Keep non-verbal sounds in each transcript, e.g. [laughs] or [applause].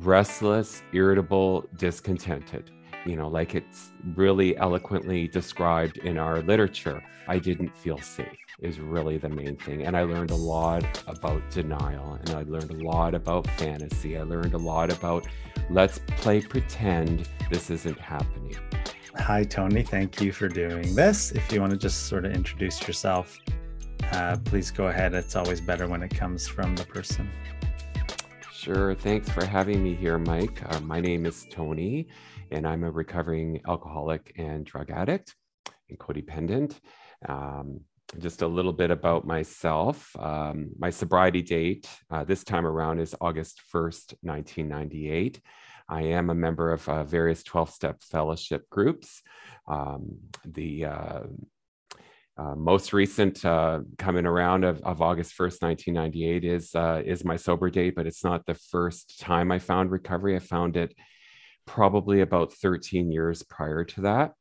restless, irritable, discontented. You know, like it's really eloquently described in our literature. I didn't feel safe, is really the main thing. And I learned a lot about denial and I learned a lot about fantasy. I learned a lot about let's play pretend this isn't happening. Hi, Tony. Thank you for doing this. If you want to just sort of introduce yourself, uh, please go ahead. It's always better when it comes from the person. Sure. Thanks for having me here, Mike. Uh, my name is Tony, and I'm a recovering alcoholic and drug addict and codependent. Um, just a little bit about myself. Um, my sobriety date uh, this time around is August 1st, 1998. I am a member of uh, various 12 step fellowship groups. Um, the uh, most recent uh, coming around of, of, August 1st, 1998 is, uh, is my sober date, but it's not the first time I found recovery. I found it probably about 13 years prior to that.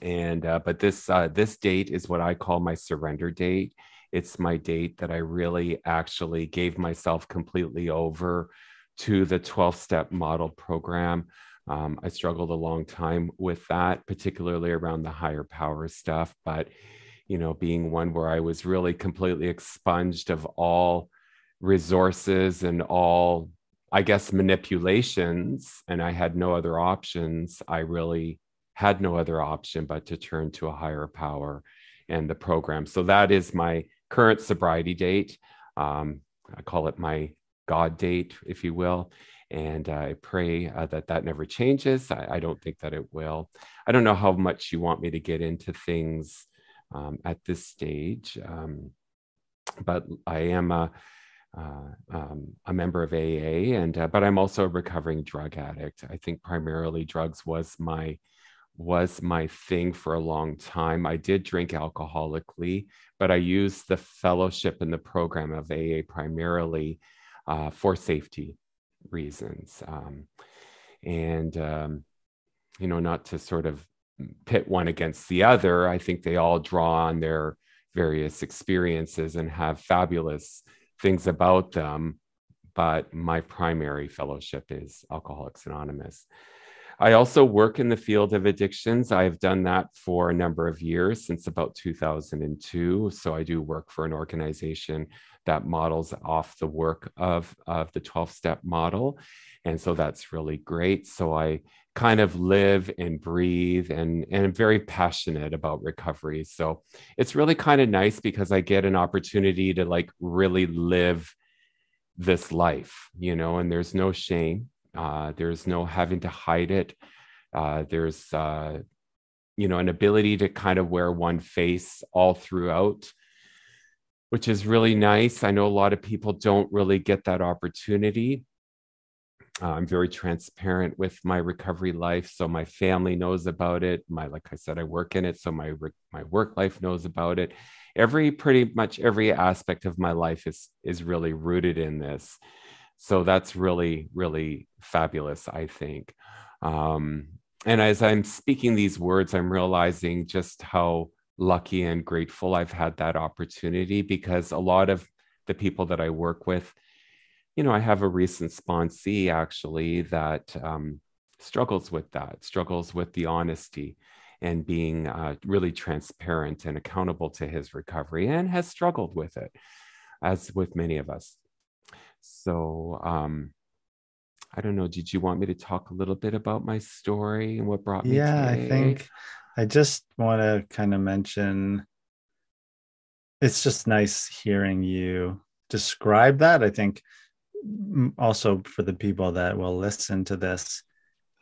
And, uh, but this, uh, this date is what I call my surrender date. It's my date that I really actually gave myself completely over to the 12 step model program. Um, I struggled a long time with that, particularly around the higher power stuff. But you know, being one where I was really completely expunged of all resources and all, I guess, manipulations, and I had no other options. I really had no other option but to turn to a higher power and the program. So that is my current sobriety date. Um, I call it my God date, if you will. And I pray uh, that that never changes. I, I, don't think that it will. I don't know how much you want me to get into things um, at this stage. Um, but I am a, uh, um, a member of AA, and uh, but I'm also a recovering drug addict. I think primarily drugs was my was my thing for a long time. I did drink alcoholically, but I used the fellowship and the program of AA primarily uh, for safety reasons, um, and um, you know, not to sort of pit one against the other. I think they all draw on their various experiences and have fabulous things about them. But my primary fellowship is Alcoholics Anonymous. I also work in the field of addictions. I've done that for a number of years, since about 2002. So I do work for an organization that models off the work of, of the 12 step model. And so that's really great. So I kind of live and breathe and, and I'm very passionate about recovery. So it's really kind of nice because I get an opportunity to like really live this life, you know, and there's no shame. Uh, there's no having to hide it. Uh, there's, uh, you know, an ability to kind of wear one face all throughout, which is really nice. I know a lot of people don't really get that opportunity. Uh, I'm very transparent with my recovery life, so my family knows about it. My, like I said, I work in it, so my my work life knows about it. Every pretty much every aspect of my life is is really rooted in this. So that's really really fabulous, I think. Um, and as I'm speaking these words, I'm realizing just how lucky and grateful I've had that opportunity because a lot of the people that I work with you know, I have a recent sponsee actually that um, struggles with that, struggles with the honesty and being uh, really transparent and accountable to his recovery and has struggled with it, as with many of us. So, um, I don't know. Did you want me to talk a little bit about my story and what brought me? Yeah, today? I think I just want to kind of mention it's just nice hearing you describe that. I think also for the people that will listen to this,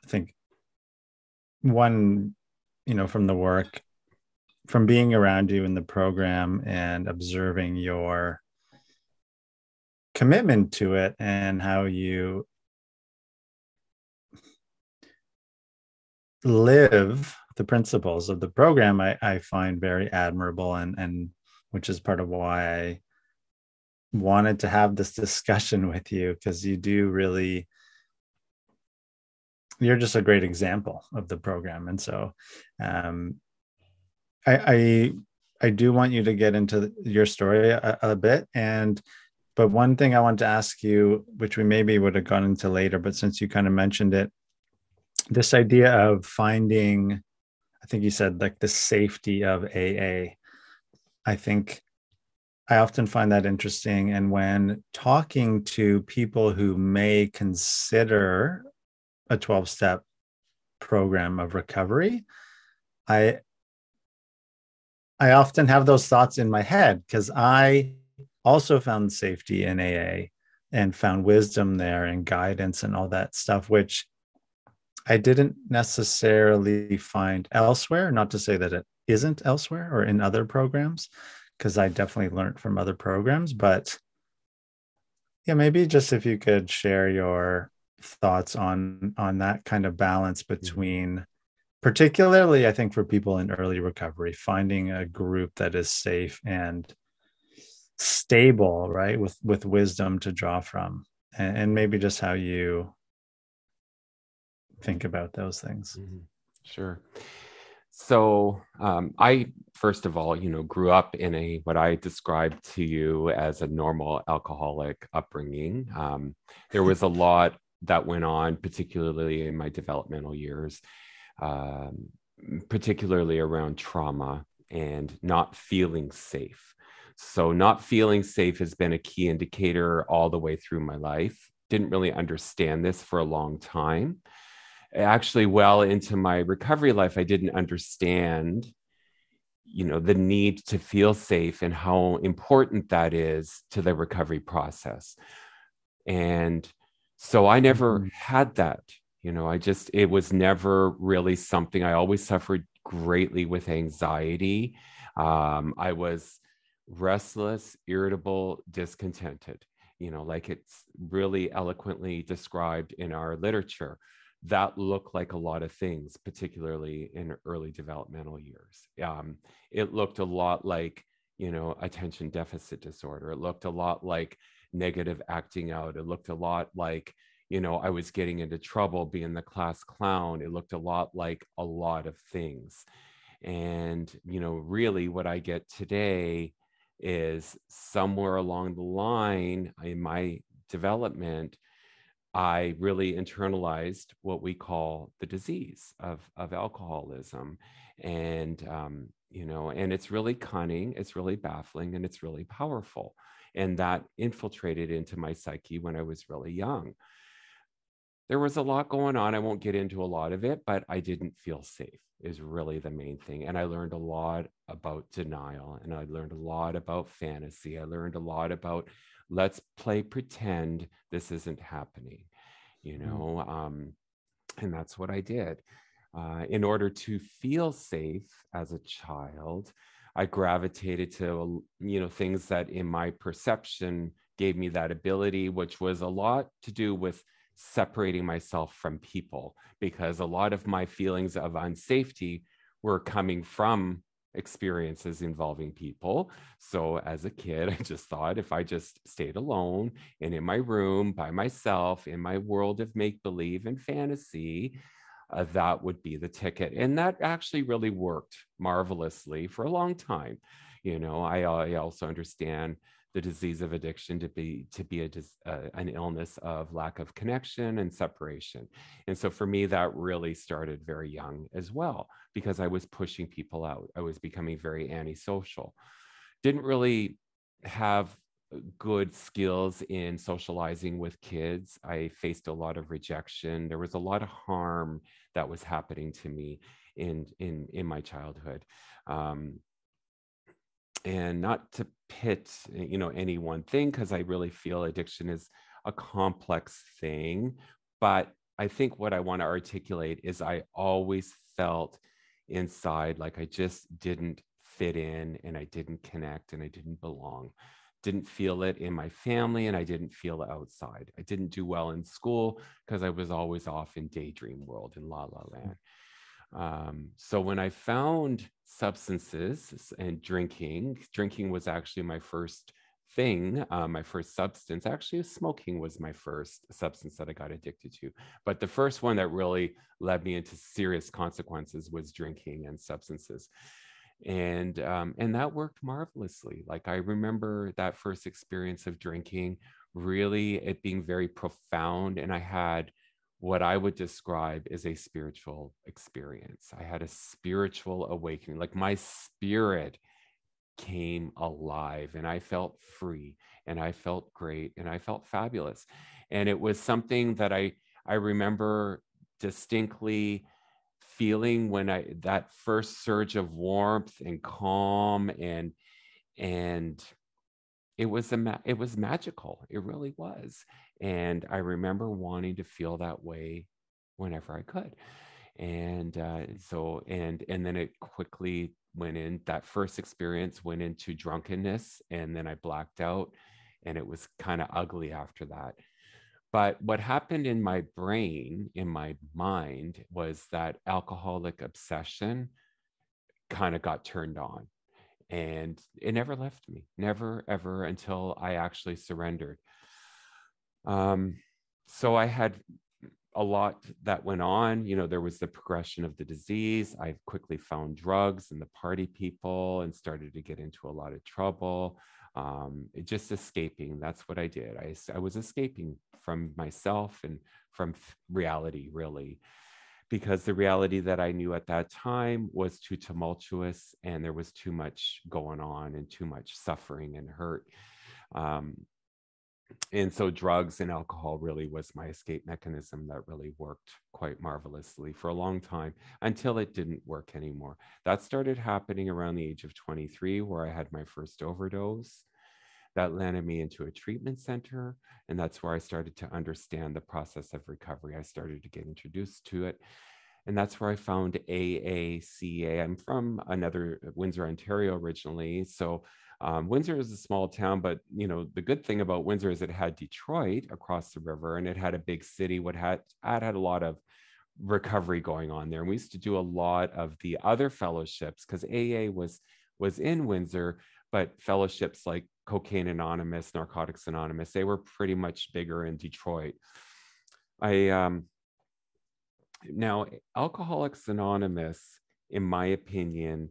I think one, you know, from the work, from being around you in the program and observing your commitment to it and how you live the principles of the program, I, I find very admirable and and which is part of why I wanted to have this discussion with you because you do really you're just a great example of the program and so um, I, I i do want you to get into your story a, a bit and but one thing I want to ask you, which we maybe would have gone into later, but since you kind of mentioned it, this idea of finding, I think you said like the safety of AA. I think I often find that interesting. And when talking to people who may consider a 12 step program of recovery, I I often have those thoughts in my head because I also found safety in AA and found wisdom there and guidance and all that stuff, which I didn't necessarily find elsewhere. Not to say that it isn't elsewhere or in other programs, because I definitely learned from other programs. But yeah, maybe just if you could share your thoughts on on that kind of balance mm-hmm. between particularly i think for people in early recovery finding a group that is safe and stable right with with wisdom to draw from and, and maybe just how you think about those things mm-hmm. sure so um, i first of all you know grew up in a what i described to you as a normal alcoholic upbringing um, there was a lot that went on particularly in my developmental years um, particularly around trauma and not feeling safe. So, not feeling safe has been a key indicator all the way through my life. Didn't really understand this for a long time. Actually, well into my recovery life, I didn't understand you know the need to feel safe and how important that is to the recovery process. And so i never mm-hmm. had that you know i just it was never really something i always suffered greatly with anxiety. Um, i was restless irritable discontented you know like it's really eloquently described in our literature that looked like a lot of things particularly in early developmental years um, it looked a lot like you know attention deficit disorder it looked a lot like negative acting out it looked a lot like you know, I was getting into trouble being the class clown. It looked a lot like a lot of things. And, you know, really what I get today is somewhere along the line in my development, I really internalized what we call the disease of, of alcoholism. And, um, you know, and it's really cunning, it's really baffling, and it's really powerful. And that infiltrated into my psyche when I was really young there was a lot going on. I won't get into a lot of it, but I didn't feel safe, is really the main thing. And I learned a lot about denial and I learned a lot about fantasy. I learned a lot about let's play pretend this isn't happening, you mm. know? Um, and that's what I did. Uh, in order to feel safe as a child, I gravitated to, you know, things that in my perception gave me that ability, which was a lot to do with separating myself from people because a lot of my feelings of unsafety were coming from experiences involving people. So as a kid, [laughs] I just thought if I just stayed alone and in my room by myself in my world of make believe and fantasy, uh, that would be the ticket. And that actually really worked marvelously for a long time. You know, I, I also understand the disease of addiction to be to be a, uh, an illness of lack of connection and separation. And so for me that really started very young as well because i was pushing people out. I was becoming very antisocial. Didn't really have good skills in socializing with kids. I faced a lot of rejection. There was a lot of harm that was happening to me in in in my childhood. Um, and not to pit you know any one thing because i really feel addiction is a complex thing but i think what i want to articulate is i always felt inside like i just didn't fit in and i didn't connect and i didn't belong. Didn't feel it in my family and i didn't feel it outside. I didn't do well in school because i was always off in daydream world in la la mm. land um, so when I found substances and drinking, drinking was actually my first thing, uh, my first substance. Actually, smoking was my first substance that I got addicted to. But the first one that really led me into serious consequences was drinking and substances. and um, and that worked marvelously like i remember that first experience of drinking really it being very profound and i had what i would describe as a spiritual experience i had a spiritual awakening like my spirit came alive and i felt free and i felt great and i felt fabulous and it was something that i i remember distinctly feeling when I that first surge of warmth and calm and and it was a ma- it was magical. It really was. And I remember wanting to feel that way whenever I could. And uh, so and and then it quickly went in that first experience went into drunkenness and then I blacked out and it was kind of ugly after that. But what happened in my brain, in my mind, was that alcoholic obsession kind of got turned on. And it never left me, never, ever until I actually surrendered. Um, so I had a lot that went on. You know, there was the progression of the disease. I quickly found drugs and the party people and started to get into a lot of trouble. Um, just escaping. That's what I did. I, I was escaping from myself and from reality, really, because the reality that I knew at that time was too tumultuous and there was too much going on and too much suffering and hurt. Um, and so drugs and alcohol really was my escape mechanism that really worked quite marvelously for a long time until it didn't work anymore. That started happening around the age of 23 where i had my first overdose. That landed me into a treatment center and that's where i started to understand the process of recovery. I started to get introduced to it and that's where I found AACA. I'm from another Windsor, Ontario originally, so um, Windsor is a small town, but you know the good thing about Windsor is it had Detroit across the river, and it had a big city. What had had had a lot of recovery going on there, and we used to do a lot of the other fellowships because AA was was in Windsor, but fellowships like Cocaine Anonymous, Narcotics Anonymous, they were pretty much bigger in Detroit. I um, now Alcoholics Anonymous, in my opinion,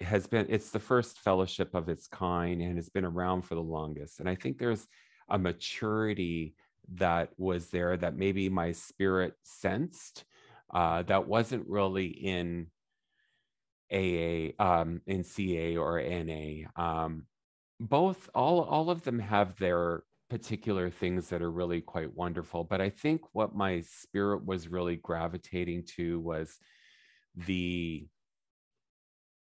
has been it's the first fellowship of its kind and has been around for the longest. And i think there's a maturity that was there that maybe my spirit sensed uh, that wasn't really in aa um, in ca or na um, both all all of them have their particular things that are really quite wonderful but i think what my spirit was really gravitating to was the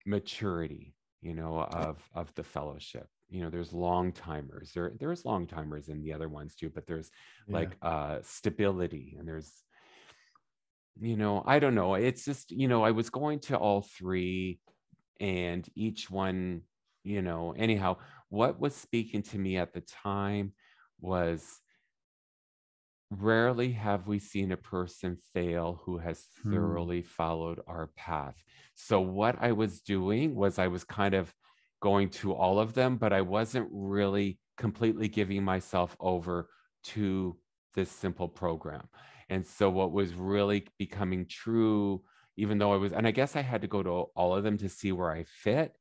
maturity you know of of the fellowship. You know there's long timers. There there's long timers in the other ones too but there's yeah. like uh stability and there's you know i don't know. It's just you know i was going to all three and each one you know anyhow what was speaking to me at the time was Rarely have we seen a person fail who has hmm. thoroughly followed our path. So, what I was doing was I was kind of going to all of them, but I wasn't really completely giving myself over to this simple program. And so, what was really becoming true, even though I was, and I guess I had to go to all of them to see where I fit.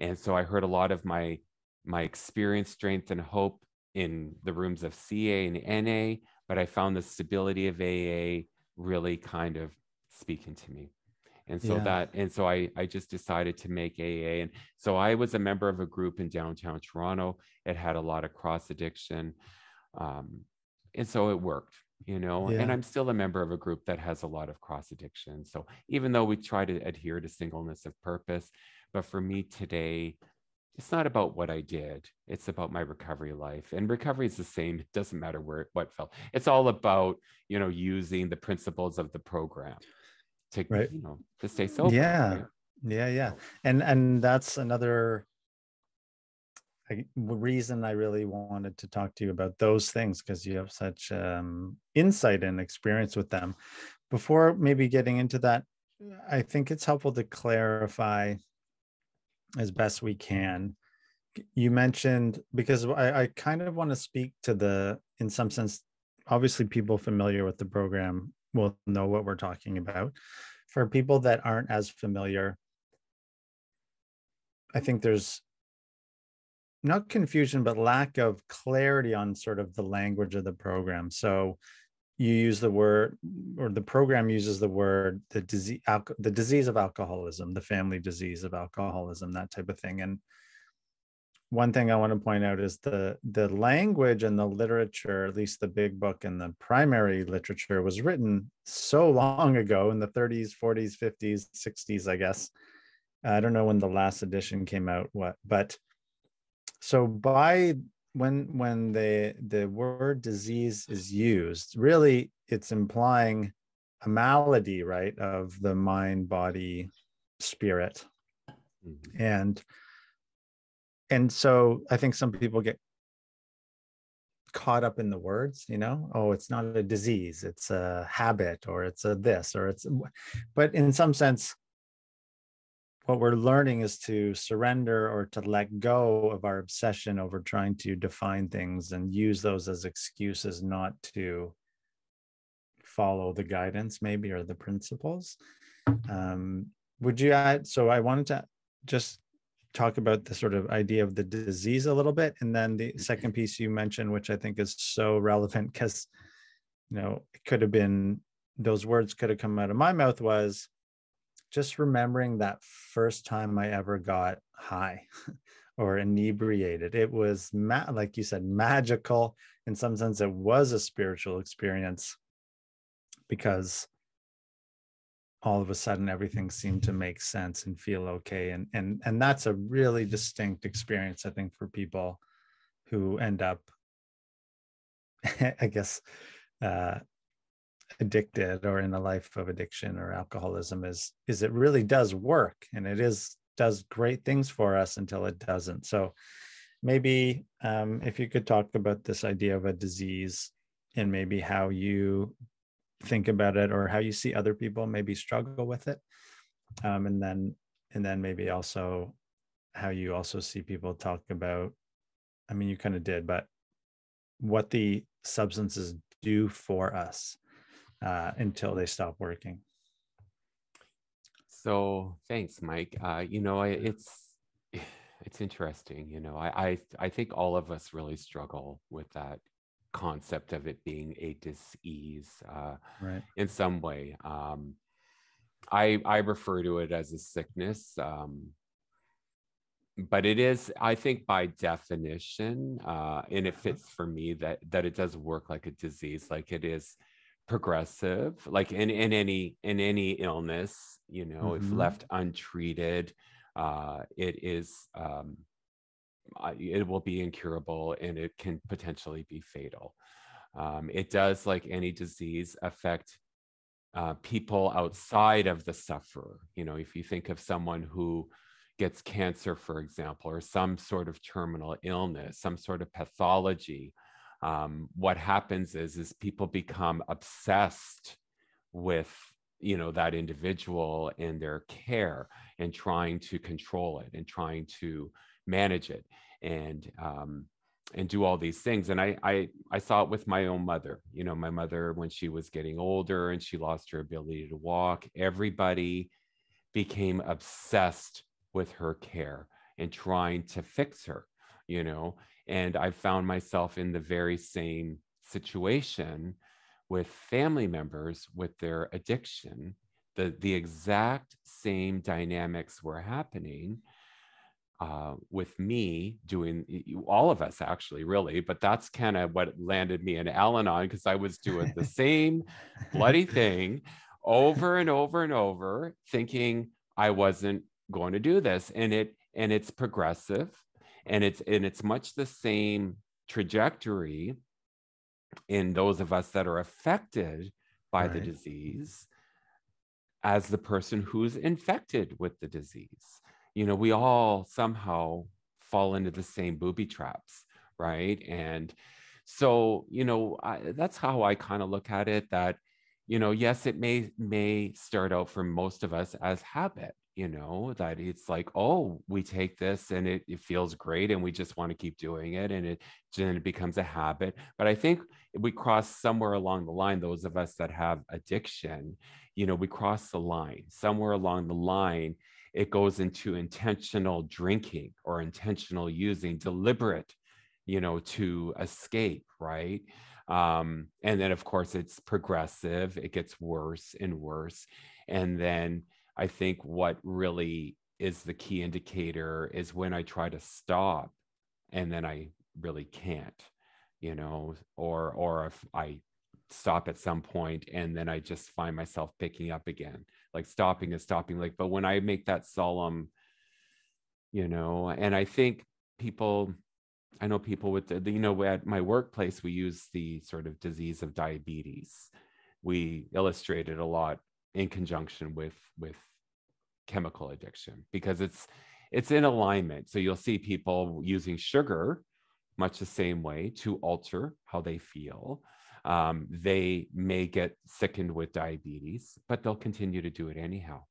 And so, I heard a lot of my my experience, strength, and hope in the rooms of CA and NA but I found the stability of AA really kind of speaking to me. And so yeah. that, and so I, I just decided to make AA. And so I was a member of a group in downtown Toronto. It had a lot of cross addiction. Um, and so it worked, you know, yeah. and I'm still a member of a group that has a lot of cross addiction. So even though we try to adhere to singleness of purpose, but for me today, it's not about what I did. It's about my recovery life. And recovery is the same. It doesn't matter where what fell. It's all about, you know, using the principles of the program to, right. you know, to stay sober. Yeah. Right? Yeah. Yeah. And and that's another reason I really wanted to talk to you about those things because you have such um, insight and experience with them. Before maybe getting into that, I think it's helpful to clarify as best we can. You mentioned because I, I kind of want to speak to the, in some sense, obviously people familiar with the program will know what we're talking about. For people that aren't as familiar, I think there's not confusion, but lack of clarity on sort of the language of the program. So you use the word, or the program uses the word, the disease, the disease of alcoholism, the family disease of alcoholism, that type of thing. And one thing I want to point out is the the language and the literature, at least the big book and the primary literature, was written so long ago in the 30s, 40s, 50s, 60s, I guess. I don't know when the last edition came out, what, but so by when when the the word disease is used, really it's implying a malady, right, of the mind, body, spirit, mm-hmm. and and so I think some people get caught up in the words you know oh it's not a disease it's a habit or it's a this or it's but in some sense what we're learning is to surrender or to let go of our obsession over trying to define things and use those as excuses not to follow the guidance maybe or the principles. Um, would you add so i wanted to just talk about the sort of idea of the disease a little bit and then the second piece you mentioned which i think is so relevant because you know it could have been those words could have come out of my mouth was just remembering that first time i ever got high [laughs] or inebriated it was ma- like you said magical. In some sense it was a spiritual experience because all of a sudden everything seemed to make sense and feel okay. And and and that's a really distinct experience i think for people who end up [laughs] i guess uh addicted or in a life of addiction or alcoholism is is it really does work and it is does great things for us until it doesn't. So maybe um, if you could talk about this idea of a disease and maybe how you think about it or how you see other people maybe struggle with it um, and then and then maybe also how you also see people talk about i mean you kind of did but what the substances do for us uh, until they stop working so thanks mike uh, you know it's [sighs] it's interesting you know I, I i think all of us really struggle with that concept of it being a disease uh, right. in some way. Um, I I refer to it as a sickness, um, but it is, I think, by definition, uh, and it fits for me that that it does work like a disease, like it is progressive, like in in any in any illness, you know, mm-hmm. if left untreated, uh, it is. Um, it will be incurable and it can potentially be fatal. Um, it does, like any disease, affect uh, people outside of the sufferer. You know, if you think of someone who gets cancer, for example, or some sort of terminal illness, some sort of pathology, um, what happens is is people become obsessed with you know that individual and their care and trying to control it and trying to manage it and um, and do all these things. And I, I i saw it with my own mother. You know my mother when she was getting older and she lost her ability to walk everybody became obsessed with her care and trying to fix her you know and i found myself in the very same situation with family members with their addiction. The the exact same dynamics were happening uh, with me doing all of us actually really but that's kind of what landed me in al-anon because i was doing the same bloody [laughs] thing over and over and over thinking i wasn't going to do this and it and it's progressive and it's and it's much the same trajectory in those of us that are affected by right. the disease as the person who's infected with the disease you know, we all somehow fall into the same booby traps, right? And so, you know, I, that's how I kind of look at it. That, you know, yes, it may may start out for most of us as habit, you know that it's like oh we take this and it, it feels great and we just want to keep doing it and it then it becomes a habit but i think we cross somewhere along the line those of us that have addiction you know we cross the line somewhere along the line it goes into intentional drinking or intentional using, deliberate, you know, to escape, right? Um, and then, of course, it's progressive, it gets worse and worse. And then I think what really is the key indicator is when I try to stop and then I really can't, you know, or or if I stop at some point and then I just find myself picking up again, like stopping and stopping. Like, but when I make that solemn, you know, and I think people, I know people with the, you know, at my workplace, we use the sort of disease of diabetes. We illustrate it a lot in conjunction with with chemical addiction because it's it's in alignment. So you'll see people using sugar much the same way to alter how they feel. Um, they may get sickened with diabetes, but they'll continue to do it anyhow.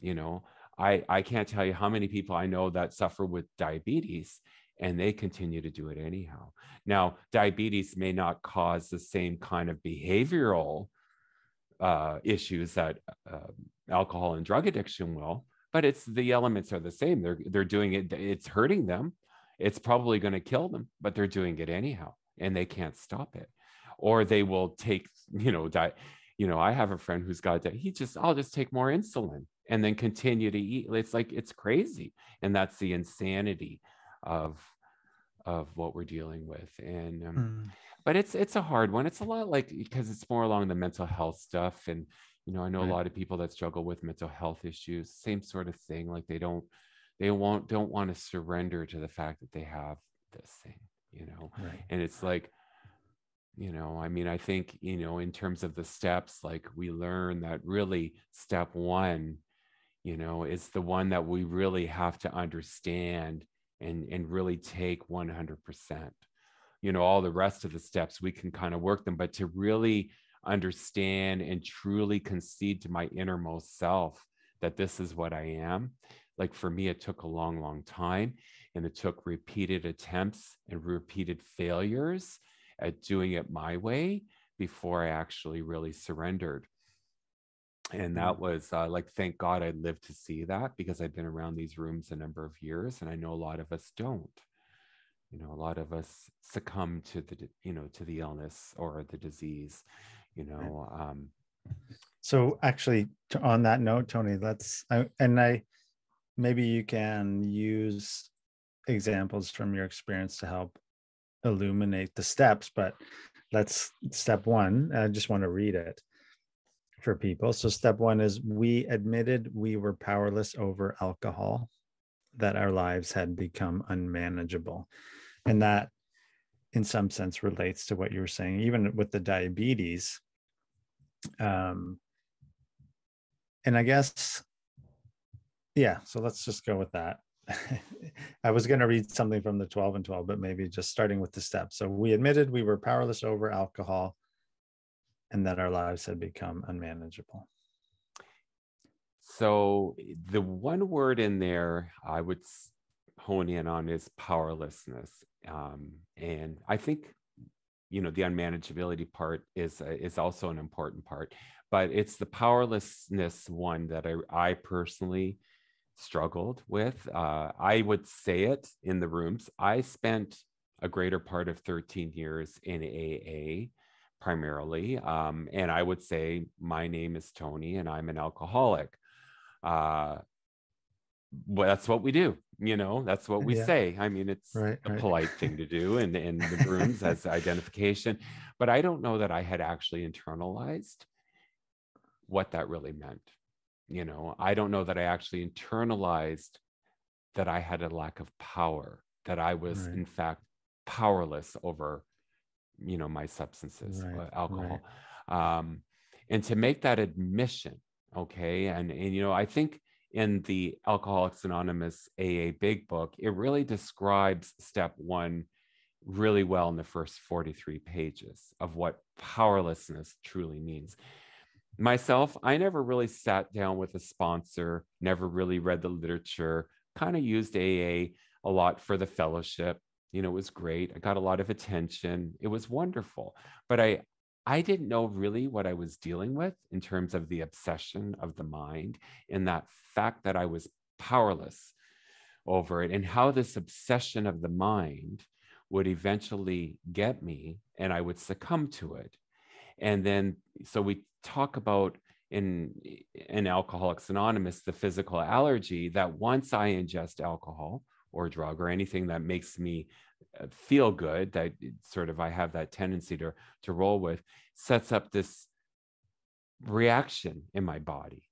You know, I, I can't tell you how many people I know that suffer with diabetes and they continue to do it anyhow. Now, diabetes may not cause the same kind of behavioral uh, issues that uh, alcohol and drug addiction will, but it's the elements are the same. They're they're doing it. It's hurting them. It's probably going to kill them, but they're doing it anyhow, and they can't stop it. Or they will take, you know, die. You know, I have a friend who's got that. He just, I'll just take more insulin and then continue to eat. It's like it's crazy, and that's the insanity of of what we're dealing with. And um, mm. But it's it's a hard one. It's a lot like because it's more along the mental health stuff and you know i know right. a lot of people that struggle with mental health issues same sort of thing like they don't they won't don't want to surrender to the fact that they have this thing you know right. and it's like you know i mean i think you know in terms of the steps like we learn that really step one you know is the one that we really have to understand and and really take 100% you know all the rest of the steps we can kind of work them but to really understand and truly concede to my innermost self that this is what I am. Like for me, it took a long, long time and it took repeated attempts and repeated failures at doing it my way before I actually really surrendered. And that mm. was uh, like, thank God I lived to see that because I've been around these rooms a number of years and I know a lot of us don't you know a lot of us succumb to the you know to the illness or the disease you know um so actually on that note tony let's I, and i maybe you can use examples from your experience to help illuminate the steps but let's step one i just want to read it for people. So step one is we admitted we were powerless over alcohol that our lives had become unmanageable and that in some sense relates to what you were saying. Even with the diabetes um and i guess yeah so let's just go with that. [laughs] I was going to read something from the 12 and 12 but maybe just starting with the steps. So we admitted we were powerless over alcohol and that our lives had become unmanageable. So the one word in there i would hone in on is powerlessness. Um, and i think you know the unmanageability part is uh, is also an important part but it's the powerlessness one that i, I personally struggled with. Uh, i would say it in the rooms. I spent a greater part of 13 years in aa primarily. Um, and i would say my name is tony and i'm an alcoholic. Uh, well, that's what we do you know that's what we yeah. say i mean it's right, a right. polite thing to do in, in the rooms as identification but i don't know that i had actually internalized what that really meant you know i don't know that i actually internalized that i had a lack of power that i was right. in fact powerless over you know my substances uh, alcohol um and to make that admission okay and and you know i think in the Alcoholics Anonymous AA Big Book, it really describes step one really well in the first 43 pages of what powerlessness truly means. Myself, I never really sat down with a sponsor, never really read the literature, kind of used AA a lot for the fellowship. You know, it was great. I got a lot of attention. It was wonderful. But I I didn't know really what I was dealing with in terms of the obsession of the mind and that fact that I was powerless over it and how this obsession of the mind would eventually get me and I would succumb to it. And then, so we talk about in in Alcoholics Anonymous the physical allergy that once I ingest alcohol or drug or anything that makes me feel good, that sort of I have that tendency to to roll with, sets up this reaction in my body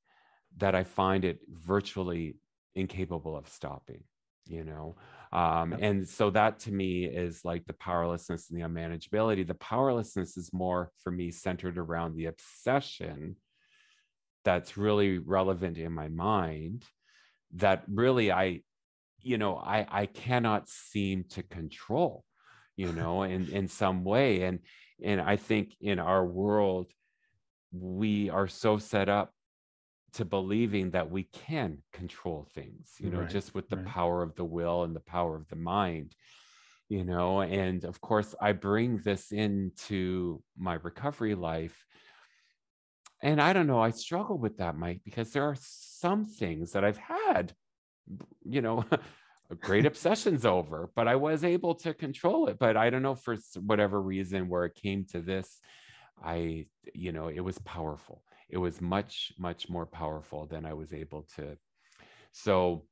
that I find it virtually incapable of stopping you know? Um, and so that to me is like the powerlessness and the unmanageability. The powerlessness is more for me centered around the obsession that's really relevant in my mind that really i you know i i cannot seem to control you [laughs] know in in some way. And and i think in our world we are so set up to believing that we can control things you know right, just with the right. power of the will and the power of the mind you know. And of course i bring this into my recovery life. And i don't know i struggle with that mike because there are some things that i've had you know [laughs] great obsessions over but i was able to control it. But i don't know for whatever reason where it came to this i you know it was powerful. It was much much more powerful than i was able to. So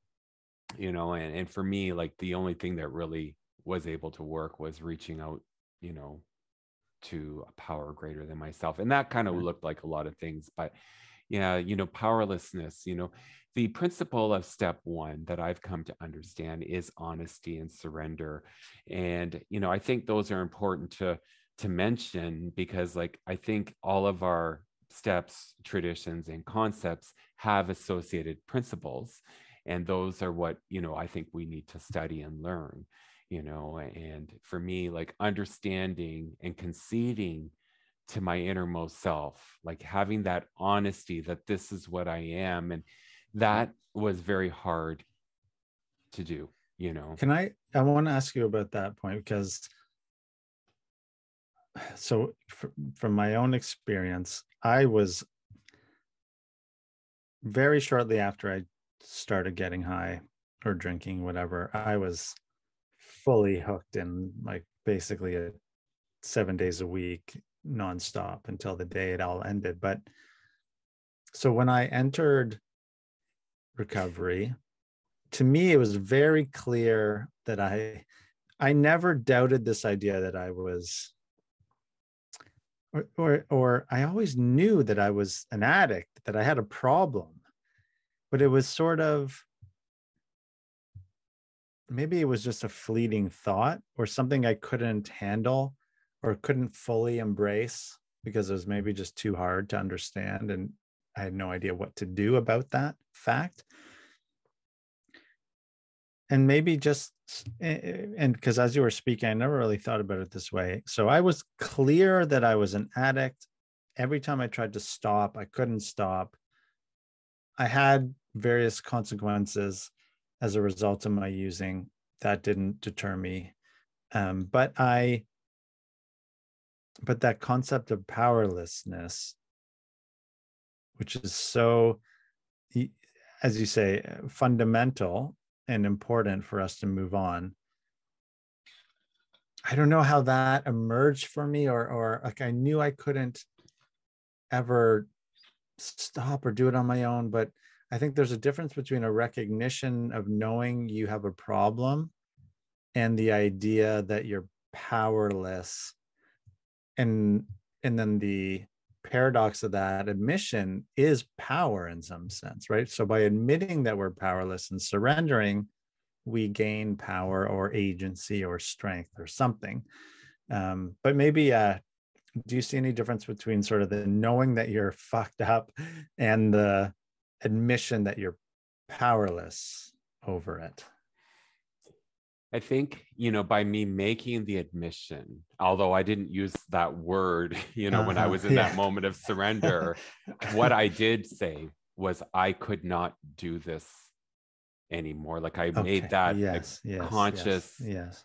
you know and, and for me like the only thing that really was able to work was reaching out you know to a power greater than myself. And that kind of mm. looked like a lot of things but yeah you know powerlessness you know the principle of step one that i've come to understand is honesty and surrender and you know i think those are important to to mention because like i think all of our steps, traditions, and concepts have associated principles. And those are what, you know, I think we need to study and learn, you know. And for me, like understanding and conceding to my innermost self, like having that honesty that this is what I am. And that was very hard to do, you know. Can I, I want to ask you about that point because so from my own experience i was very shortly after i started getting high or drinking whatever i was fully hooked in like basically a seven days a week nonstop until the day it all ended. But so when i entered recovery to me it was very clear that i i never doubted this idea that i was or, or or I always knew that I was an addict, that I had a problem, but it was sort of maybe it was just a fleeting thought or something I couldn't handle or couldn't fully embrace because it was maybe just too hard to understand and I had no idea what to do about that fact. And maybe just and because as you were speaking i never really thought about it this way. So i was clear that i was an addict. Every time i tried to stop i couldn't stop. I had various consequences as a result of my using. That didn't deter me. Um, but i but that concept of powerlessness which is so as you say uh, fundamental and important for us to move on. I don't know how that emerged for me or or like i knew i couldn't ever stop or do it on my own but i think there's a difference between a recognition of knowing you have a problem and the idea that you're powerless and and then the paradox of that admission is power in some sense, right? So by admitting that we're powerless and surrendering, we gain power or agency or strength or something. Um, but maybe, uh, do you see any difference between sort of the knowing that you're [laughs] fucked up and the admission that you're powerless over it? I think, you know, by me making the admission, although I didn't use that word, [laughs] you know, uh-huh. when I uh-huh. was in yeah. that moment of surrender, what I did say was I could not do this anymore. Like I okay. made that yes, yes, conscious yes, yes.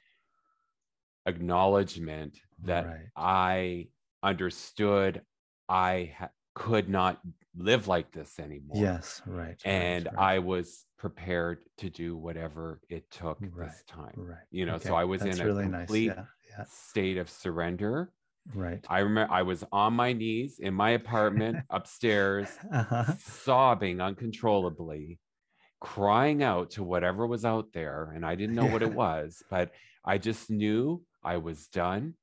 acknowledgement that right. I understood I ha- could not live like this anymore. Yes, right. And right, right. I was prepared to do whatever it took Right, this time. right. You know, Okay, so I was that's in a really nice. complete Yeah, yeah. state of surrender. Right. I remember I was on my knees in my apartment [laughs] upstairs, Uh-huh. sobbing uncontrollably, crying out to whatever was out there. And I didn't know what it was, but I just knew I was done.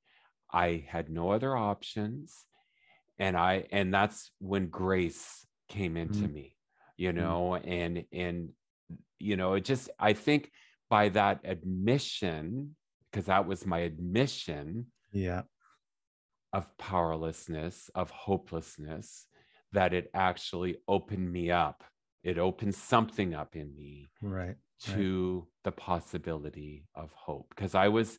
I had no other options. And I, and that's when grace came into Mm. me, you Mm. know, and, and, you know, it just, I think by that admission, because that was my admission, Yeah. of powerlessness, of hopelessness, that it actually opened me up. It opened something up in me Right. to the possibility of hope. Because I was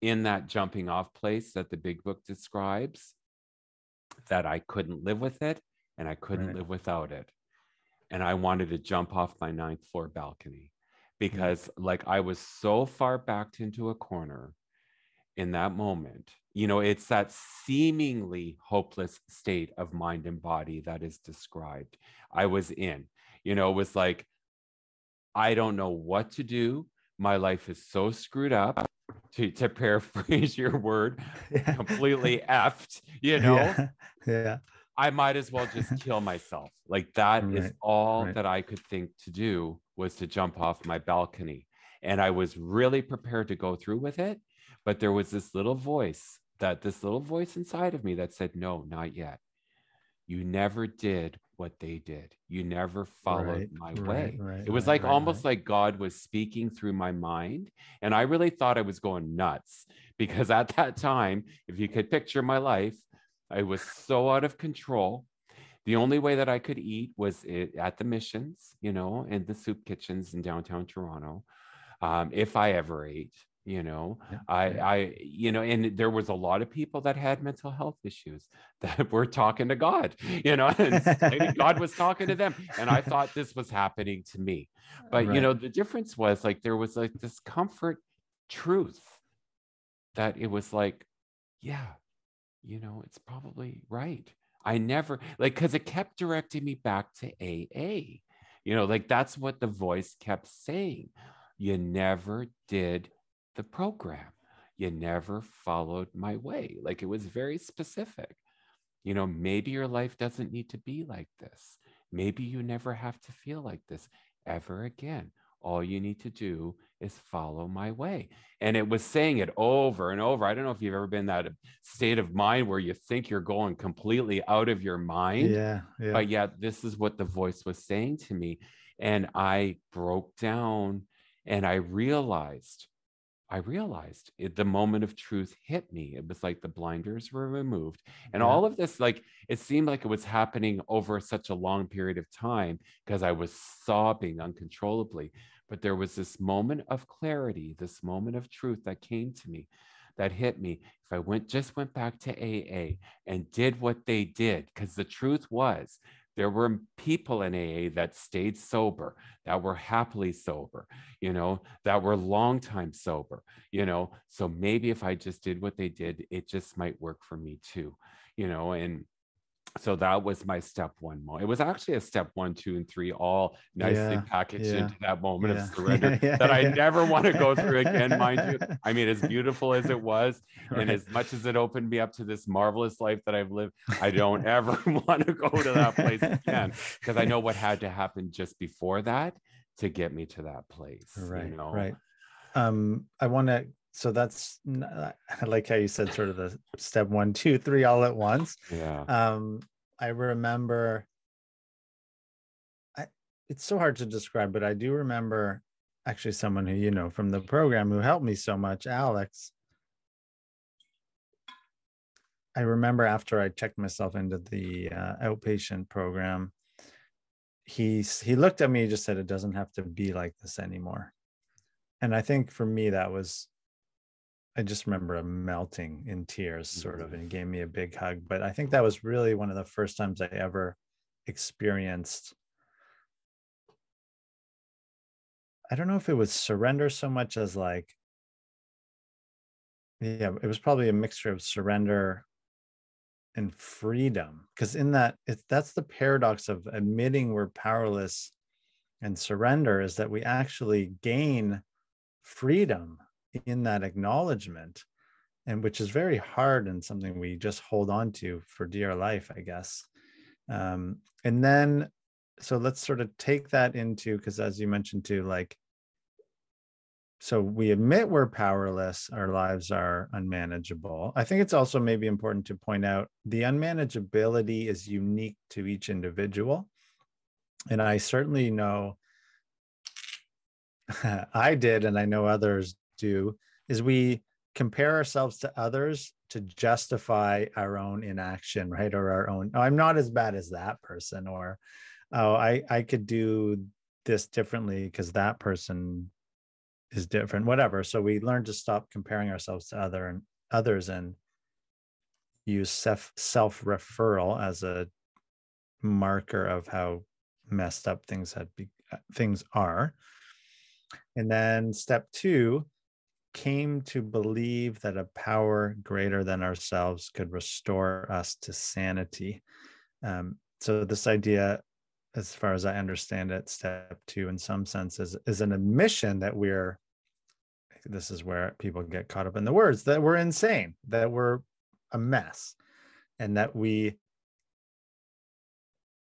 in that jumping off place that the big book describes, that I couldn't live with it and I couldn't Right. live without it. And I wanted to jump off my ninth floor balcony mm-hmm. because, like, I was so far backed into a corner in that moment. You know, it's that seemingly hopeless state of mind and body that is described. I was in, you know, it was like, I don't know what to do. My life is so screwed up, to, to paraphrase [laughs] your word, Yeah. completely [laughs] effed, you know. Yeah. [laughs] yeah. I might as well just kill myself. Like that is Right, all right. that I could think to do was to jump off my balcony. And I was really prepared to go through with it. But there was this little voice that this little voice inside of me that said, no, not yet. You never did what they did. You never followed Right, my right, way. right, it was like almost like God was speaking through my mind. And I really thought I was going nuts because at that time, if you could picture my life, I was so out of control. The only way that I could eat was it, at the missions, you know, and the soup kitchens in downtown Toronto. Um, if I ever ate, you know, Yeah, I. I, you know, and there was a lot of people that had mental health issues [laughs] that were talking to God, [laughs] you know, and [laughs] God was talking to them. And I thought this was happening to me. But, you know, the difference was like there was like this comfort truth that it was like, yeah, you know, it's probably right. I never like because it kept directing me back to AA. You know, like that's what the voice kept saying. You never did the program. You never followed my way. Like it was very specific. You know, maybe your life doesn't need to be like this. Maybe you never have to feel like this ever again. All you need to do is follow my way. And it was saying it over and over. I don't know if you've ever been in that state of mind where you think you're going completely out of your mind Yeah. Yeah. but yet this is what the voice was saying to me and i broke down and i realized i realized it, the moment of truth hit me it was like the blinders were removed and Yeah. all of this like it seemed like it was happening over such a long period of time because i was sobbing uncontrollably but there was this moment of clarity this moment of truth that came to me that hit me if i went just went back to aa and did what they did because the truth was there were people in AA that stayed sober, that were happily sober, you know, that were long time sober, you know. So maybe if I just did what they did, it just might work for me too, you know. And so that was my step one moment. It was actually a step one, two, and three, all nicely Yeah, packaged yeah, into that moment yeah. of [laughs] surrender that I never want to go through again, mind you. [laughs] I mean, as beautiful as it was, and as much as it opened me up to this marvelous life that I've lived, [laughs] I don't ever want to go to that place again because I know what had to happen just before that to get me to that place. right you know? right um i want to so that's [laughs] i like how you said sort of the step one two three all at once. Yeah. um i remember I, it's so hard to describe but i do remember actually someone who you know from the program who helped me so much alex. I remember after i checked myself into the uh, outpatient program he he looked at me and just said it doesn't have to be like this anymore. And i think for me that was i just remember a melting in tears sort of mm-hmm. and he gave me a big hug but i think that was really one of the first times i ever experienced i don't know if it was surrender so much as like yeah it was probably a mixture of surrender and freedom because in that it's that's the paradox of admitting we're powerless and surrender is that we actually gain freedom in that acknowledgement and which is very hard and something we just hold on to for dear life i guess. Um, and then so let's sort of take that into because as you mentioned too like so we admit we're powerless our lives are unmanageable. I think it's also maybe important to point out the unmanageability is unique to each individual. And i certainly know [laughs] i did and i know others do is we compare ourselves to others to justify our own inaction right or our own oh, i'm not as bad as that person or oh i i could do this differently because that person is different whatever. So we learn to stop comparing ourselves to other and others and use self self referral as a marker of how messed up things had be, uh, things are. And then step 2 came to believe that a power greater than ourselves could restore us to sanity um, so this idea as far as I understand it, step two, in some senses, is an admission that we're, this is where people get caught up in the words, that we're insane, that we're a mess, and that we,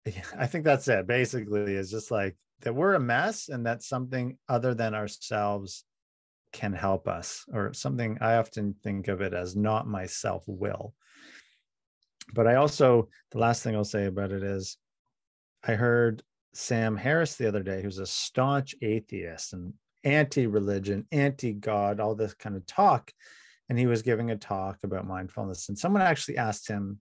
[laughs] I think that's it. Basically, is just like that we're a mess and that something other than ourselves can help us, or something I often think of it as not my self will. But I also, the last thing I'll say about it is, I heard Sam Harris the other day, who's a staunch atheist and anti religion, anti God, all this kind of talk. And he was giving a talk about mindfulness. And someone actually asked him,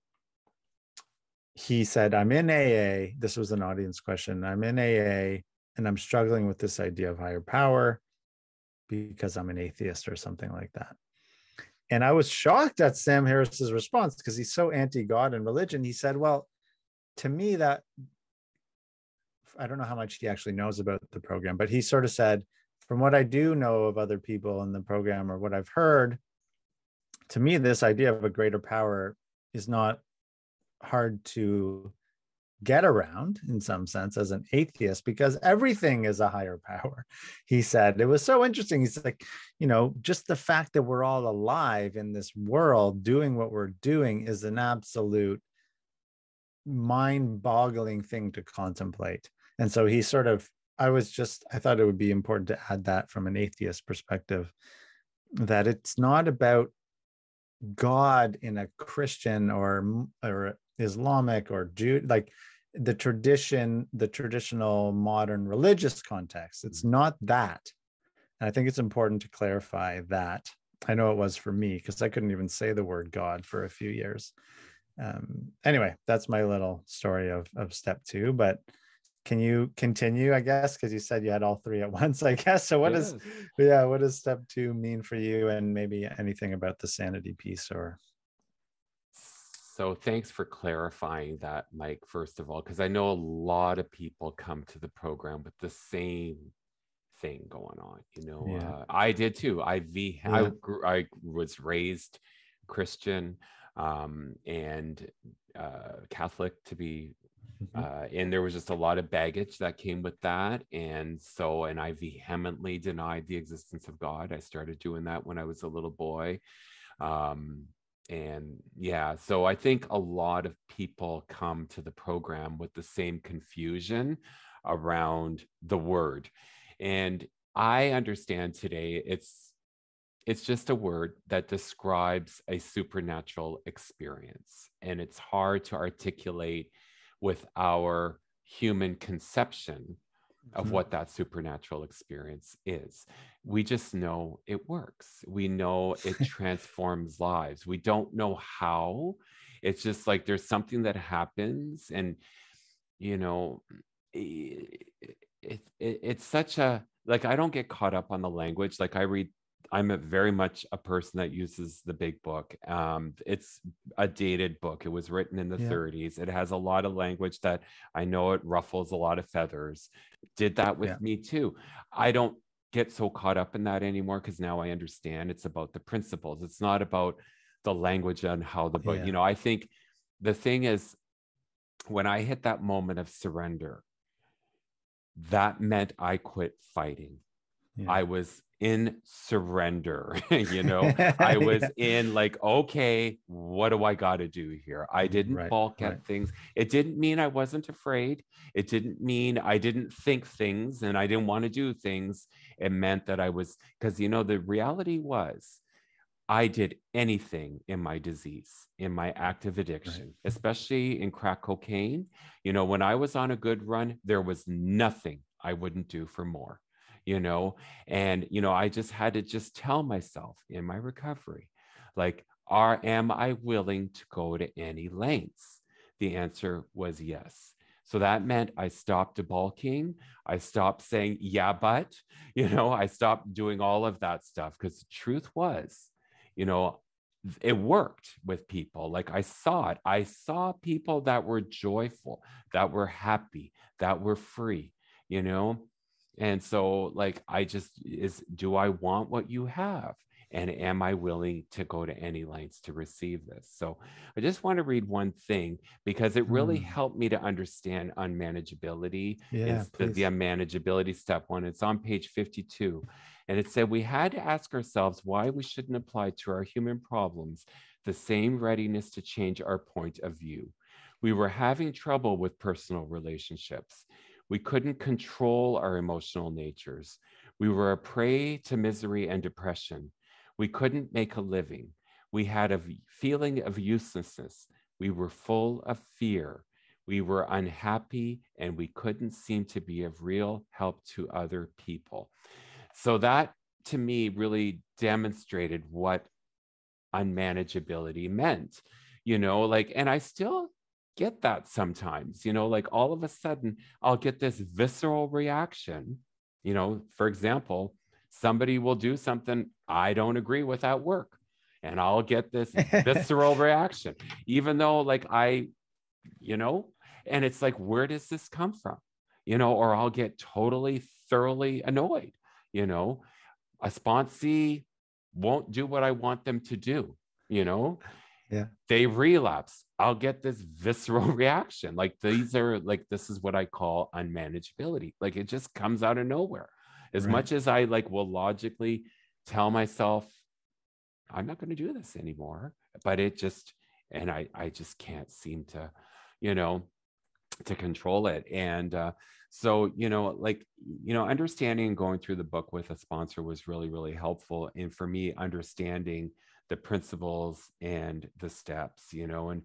he said, I'm in AA. This was an audience question. I'm in AA and I'm struggling with this idea of higher power because I'm an atheist or something like that. And I was shocked at Sam Harris's response because he's so anti God and religion. He said, Well, to me, that I don't know how much he actually knows about the program, but he sort of said, from what I do know of other people in the program or what I've heard, to me, this idea of a greater power is not hard to get around in some sense as an atheist because everything is a higher [laughs] power. He said it was so interesting. He's like, you know, just the fact that we're all alive in this world doing what we're doing is an absolute mind boggling thing to contemplate. And so he sort of, I was just, I thought it would be important to add that from an atheist perspective that it's not about God in a Christian or or Islamic or Jew like the tradition, the traditional modern religious context. It's not that. And I think it's important to clarify that. I know it was for me because I couldn't even say the word God for a few years. Um, anyway, that's my little story of of step two. But can you continue i guess because you said you had all three at [laughs] once i guess so what yes. yeah what does step two mean for you and maybe anything about the sanity piece or so thanks for clarifying that mike first of all because i know a lot of people come to the program with the same thing going on you know yeah. uh, i did too i v yeah. I, grew, I was raised christian um, and uh, catholic to be Mm-hmm. Uh, and there was just a lot of baggage that came with that. And so, and I vehemently denied the existence of God. I started doing that when I was a little boy. Um, and yeah, so I think a lot of people come to the program with the same confusion around the word. And I understand today it's it's just a word that describes a supernatural experience and it's hard to articulate with our human conception of mm-hmm. what that supernatural experience is. We just know it works. We know it [laughs] transforms lives. We don't know how. It's just like there's something that happens, and you know, it, it, it, it's such a like I don't get caught up on the language. Like I read I'm a very much a person that uses the big book. Um, it's a dated book. It was written in the yeah. 30s. It has a lot of language that I know it ruffles a lot of feathers. Did that with yeah. me too. I don't get so caught up in that anymore because now I understand it's about the principles. It's not about the language and how the book, yeah. you know, I think the thing is, when I hit that moment of surrender, that meant I quit fighting. Yeah. I was in surrender. [laughs] you know, [laughs] I was in like, okay, what do I got to do here? I mm-hmm. didn't right, balk at things. It didn't mean I wasn't afraid. It didn't mean I didn't think things and I didn't want to do things. It meant that I was, because, you know, the reality was I did anything in my disease, in my active addiction, right. especially in crack cocaine. You know, when I was on a good run, there was nothing I wouldn't do for more you know and you know i just had to just tell myself in my recovery like are am i willing to go to any lengths? The answer was yes. So that meant i stopped debulking i stopped saying yeah but [laughs] you know i stopped doing all of that stuff because the truth was you know it worked with people like i saw it. I saw people that were joyful that were happy that were free you know and so, like, I just is do I want what you have? And am I willing to go to any lengths to receive this? So, I just want to read one thing because it really mm. helped me to understand unmanageability. Yeah, the, the unmanageability step one. It's on page 52. And it said, We had to ask ourselves why we shouldn't apply to our human problems the same readiness to change our point of view. We were having trouble with personal relationships. We couldn't control our emotional natures. We were a prey to misery and depression. We couldn't make a living. We had a feeling of uselessness. We were full of fear. We were unhappy and we couldn't seem to be of real help to other people. So, that to me really demonstrated what unmanageability meant. You know, like, and I still get that sometimes, you know, like all of a sudden I'll get this visceral reaction. You know, for example, somebody will do something I don't agree with at work, and I'll get this [laughs] visceral reaction, even though, like, I, you know, and it's like, where does this come from? You know, or I'll get totally, thoroughly annoyed. You know, a sponsee won't do what I want them to do, you know, yeah they relapse i'll get this visceral [laughs] reaction like these are like this is what i call unmanageability like it just comes out of nowhere as right. much as i like will logically tell myself i'm not going to do this anymore but it just and i i just can't seem to you know to control it and uh, so you know like you know understanding and going through the book with a sponsor was really really helpful and for me understanding the principles and the steps you know and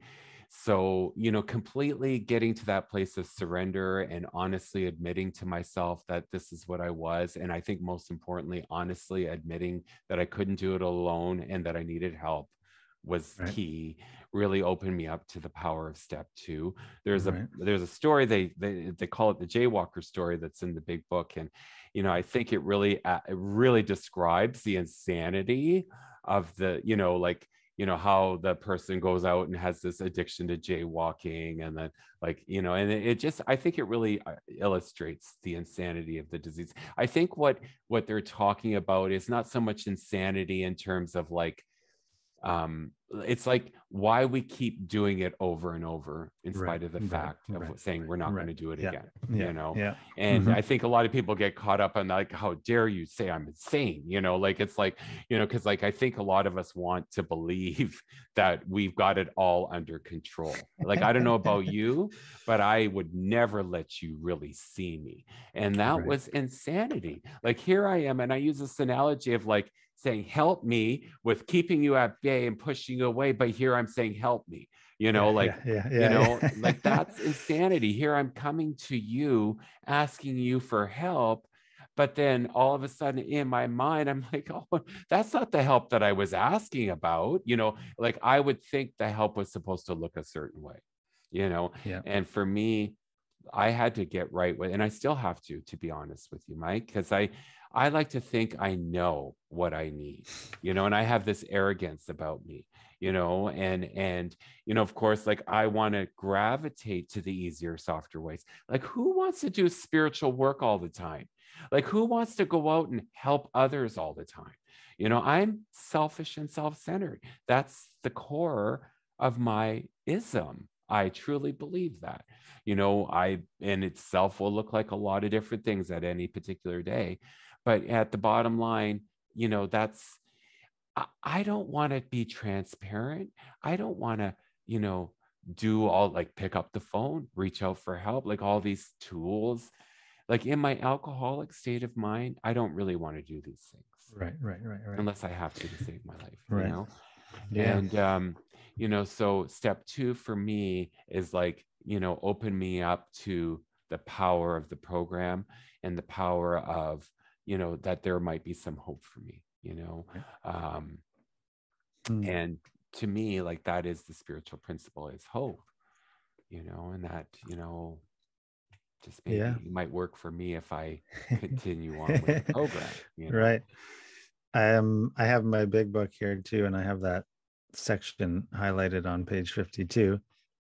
so you know completely getting to that place of surrender and honestly admitting to myself that this is what i was and i think most importantly honestly admitting that i couldn't do it alone and that i needed help was right. key really opened me up to the power of step two there's right. a there's a story they, they they call it the jaywalker story that's in the big book and you know i think it really uh, it really describes the insanity of the you know like you know how the person goes out and has this addiction to jaywalking and then like you know and it, just i think it really uh, illustrates the insanity of the disease i think what what they're talking about is not so much insanity in terms of like um it's like why we keep doing it over and over in spite right, of the fact right, of right, saying we're not going to do it yeah, again yeah, you know? yeah. And mm-hmm. i think a lot of people get caught up on like how dare you say i'm insane you know? Like it's like you know because like i think a lot of us want to believe [laughs] that we've got it all under control. Like i don't know about [laughs] you but i would never let you really see me. And that was insanity. Like here i am and i use this analogy of like saying help me with keeping you at bay and pushing you away but here i'm saying help me you know yeah, like yeah, yeah, you know [laughs] like that's insanity here i'm coming to you asking you for help but then all of a sudden in my mind i'm [laughs] like oh that's not the help that i was asking about you know like i would think the help was supposed to look a certain way you know yeah. and for me i had to get right with and i still have to to be honest with you mike because i I like to think I know what I need, you know, and I have this arrogance about me, you know, and and you know, of course, like I want to gravitate to the easier, softer ways. Like, who wants to do spiritual work all the time? Like, who wants to go out and help others all the time? You know, I'm selfish and self-centered. That's the core of my ism. I truly believe that. You know, I in itself will look like a lot of different things at any particular day. But at the bottom line, you know, that's I, I don't want to be transparent. I don't want to, you know, do all like pick up the phone, reach out for help, like all these tools. Like in my alcoholic state of mind, I don't really want to do these things. Right, right, right, right. Unless I have to to save my life, Right. you know? Yeah. And um, you know, so step two for me is like, you know, open me up to the power of the program and the power of, you know, that there might be some hope for me, you know. Um, Mm. and to me like that is the spiritual principle is hope you know and that you know just maybe Yeah. it might work for me if i [laughs] continue on with the program you know? Right. I am I have my big book here too, and I have that section highlighted on page 52.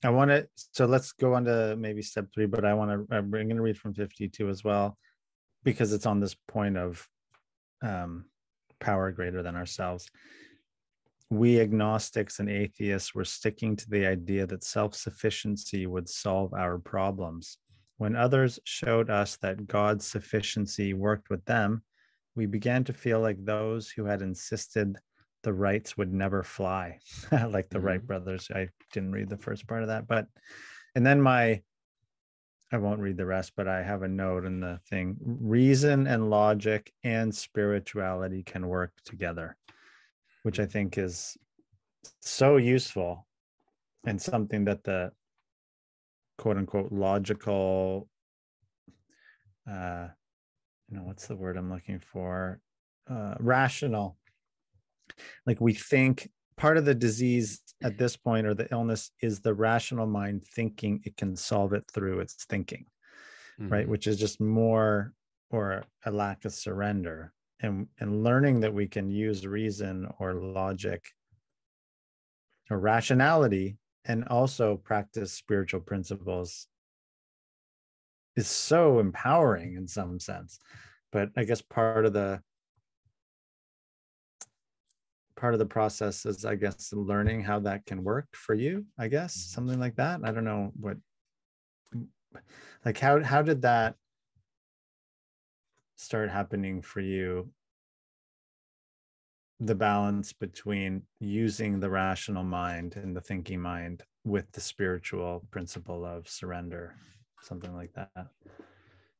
I want to so let's go on to maybe step three, but I want to I'm going to read from 52 as well, because it's on this point of um, power greater than ourselves. We agnostics and atheists were sticking to the idea that self-sufficiency would solve our problems. When others showed us that God's sufficiency worked with them, we began to feel like those who had insisted the Wrights would never fly, [laughs] like the Wright Mhm. brothers. I didn't read the first part of that, but and then my I won't read the rest, but I have a note in the thing. Reason and logic and spirituality can work together, which I think is so useful and something that the quote unquote logical uh you know what's the word i'm looking for uh rational like we think part of the disease at this point or the illness is the rational mind thinking it can solve it through its thinking right? Mhm. which is just more or a lack of surrender and and learning that we can use reason or logic or rationality and also practice spiritual principles is so empowering in some sense. But i guess part of the part of the process is i guess learning how that can work for you i guess Mhm. something like that. I don't know what like how how did that start happening for you? The balance between using the rational mind and the thinking mind with the spiritual principle of surrender something like that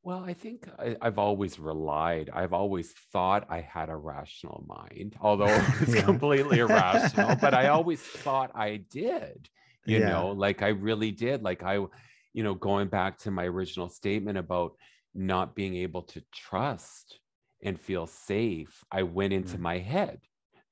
Well, I think I, I've always relied, I've always thought I had a rational mind, although [laughs] [laughs] it's Yeah. completely irrational, but I [laughs] always thought I did, you Yeah. know, like I really did. Like I, you know, going back to my original statement about not being able to trust and feel safe, I went into Right. my head.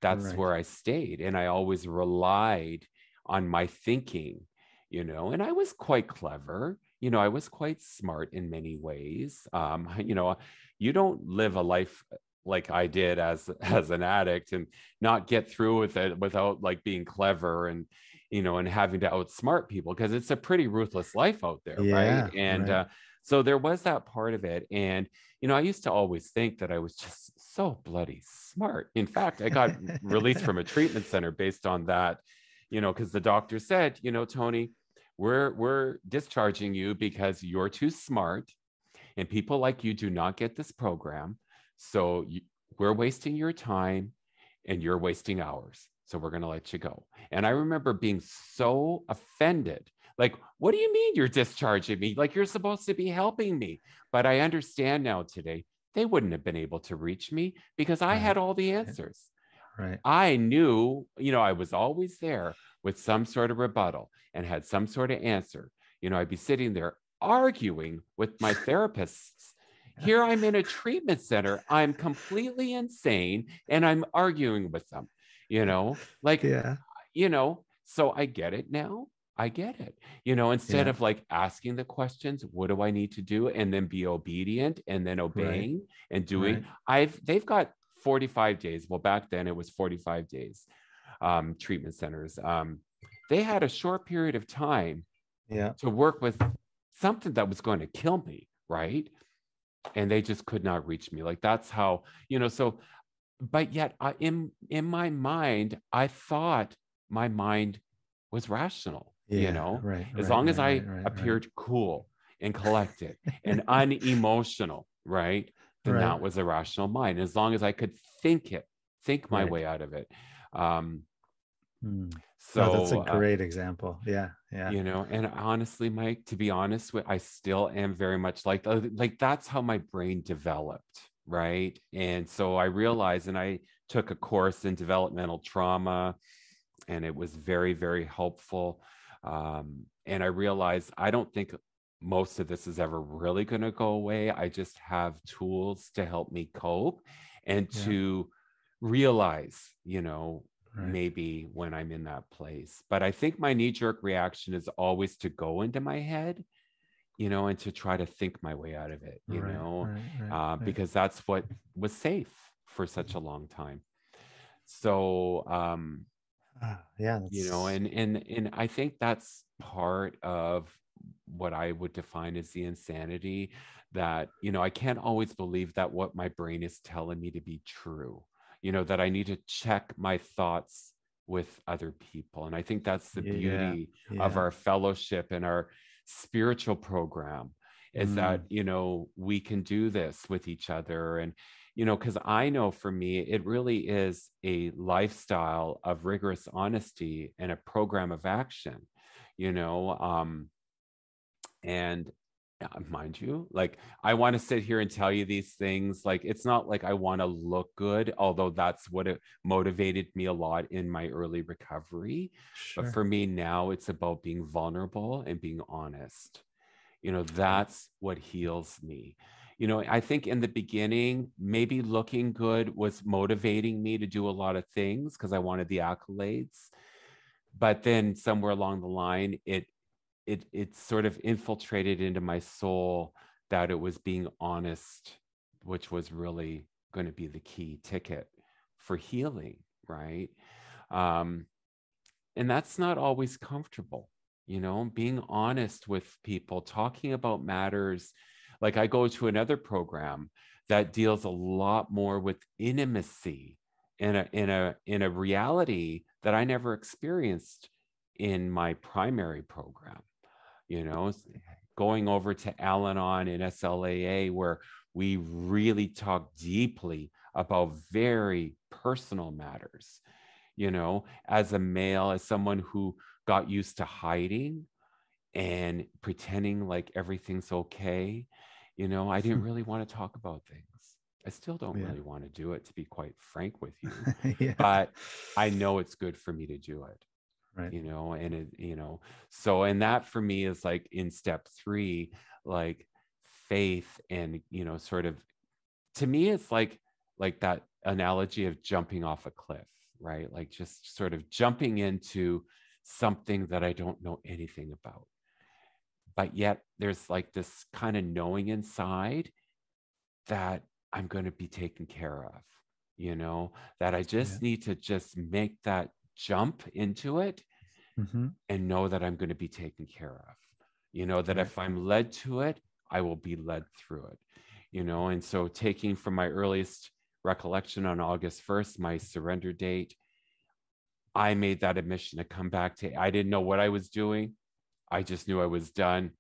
That's Right. where I stayed. And I always relied on my thinking, you know, and I was quite clever. You know, I was quite smart in many ways. Um, [laughs] you know, you don't live a life like I did as [laughs] as an addict and not get through with it without like being clever and you know and having to outsmart people because it's a pretty ruthless life out there, Yeah, right? And right. uh, so there was that part of it, and you know, I used to always think that I was just so bloody smart. In fact, I got [laughs] released from a treatment center based on that, you know, because the doctor said, you know, Tony, we're we're discharging you because you're too smart, and people like you do not get this program. So you, we're wasting your time, and you're wasting ours. So we're going to let you go. And I remember being so offended. Like, what do you mean you're discharging me? Like, you're supposed to be helping me. But I understand now today, they wouldn't have been able to reach me because I had all the answers. Right I knew, you know, I was always there with some sort of rebuttal and had some sort of answer. You know, I'd be sitting there arguing with my therapists. Here I'm in a treatment center. I'm completely insane and I'm arguing with them, you know, like, yeah you know, so I get it now. I get it. You know, instead Yeah. of like asking the questions, what do I need to do? And then be obedient and then obeying and doing, right. I've they've got 45 days. Well, back then it was 45 days, um, treatment centers. Um, they had a short period of time yeah to work with something that was going to kill me, right? And they just could not reach me. Like that's how, you know, so but yet I in in my mind, I thought my mind was rational. yeah, you know right as right, long right, as i right, appeared cool and collected [laughs] and unemotional right then that was a rational mind as long as i could think it think my way out of it. Um hmm. so oh, that's a uh, great uh, example. Yeah yeah. You know and honestly mike to be honest with i still am very much like uh, like that's how my brain developed right? And so i realized and i took a course in developmental trauma and it was very very helpful. Um, and i realized i don't think most of this is ever really going to go away. I just have tools to help me cope and yeah. to realize you know right. maybe when i'm in that place. But i think my knee jerk reaction is always to go into my head you know and to try to think my way out of it you right, know right, uh, because that's what was safe for such a long time. So um uh, yeah you know and and and i think that's part of what i would define as the insanity that you know i can't always believe that what my brain is telling me to be true you know that i need to check my thoughts with other people and i think that's the beauty yeah, yeah. of our fellowship and our spiritual program is mm. that you know we can do this with each other and you know, because I know for me, it really is a lifestyle of rigorous honesty and a program of action, you know. Um, and mind you, like I want to sit here and tell you these things. Like it's not like I want to look good, although that's what it motivated me a lot in my early recovery. Sure. But for me now, it's about being vulnerable and being honest. You know, that's what heals me you know, I think in the beginning, maybe looking good was motivating me to do a lot of things because I wanted the accolades. But then somewhere along the line, it it it sort of infiltrated into my soul that it was being honest, which was really going to be the key ticket for healing, right? Um, and that's not always comfortable, you know, being honest with people, talking about matters like I go to another program that deals a lot more with intimacy in a in a in a reality that I never experienced in my primary program. You know, going over to Al-Anon and SLAA where we really talk deeply about very personal matters. You know, as a male, as someone who got used to hiding and pretending like everything's okay you know, I didn't [laughs] really want to talk about things. I still don't yeah. really want to do it, to be quite frank with you. [laughs] yeah. But I know it's good for me to do it. Right. You know, and it, you know, so, and that for me is like in step three, like faith and, you know, sort of, to me, it's like, like that analogy of jumping off a cliff, right? Like just sort of jumping into something that I don't know anything about but yet there's like this kind of knowing inside that I'm going to be taken care of, you know, that I just yeah. need to just make that jump into it mm-hmm. and know that I'm going to be taken care of, you know, that right. if I'm led to it, I will be led through it, you know, and so taking from my earliest recollection on August 1st, my surrender date, I made that admission to come back to, I didn't know what I was doing. I just knew I was done.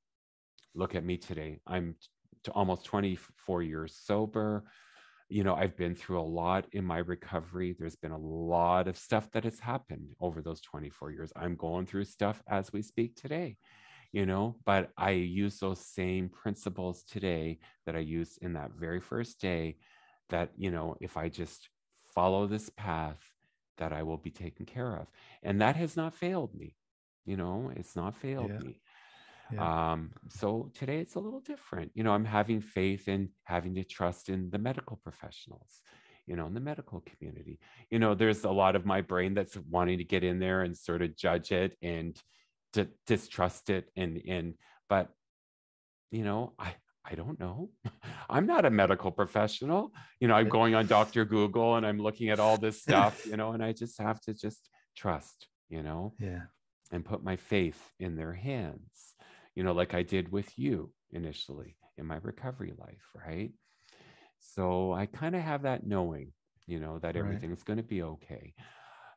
Look at me today. I'm t- almost 24 years sober. You know, I've been through a lot in my recovery. There's been a lot of stuff that has happened over those 24 years. I'm going through stuff as we speak today, you know, but I use those same principles today that I used in that very first day that, you know, if I just follow this path, that I will be taken care of. And that has not failed me you know it's not failed yeah. me yeah. um so today it's a little different you know i'm having faith in having to trust in the medical professionals you know in the medical community you know there's a lot of my brain that's wanting to get in there and sort of judge it and to distrust it and and but you know i I don't know. [laughs] I'm not a medical professional. You know, I'm going on Dr. Google and I'm looking at all this [laughs] stuff, you know, and I just have to just trust, you know. Yeah and put my faith in their hands, you know, like I did with you initially in my recovery life, right? So I kind of have that knowing, you know, that everything's right. going to be okay.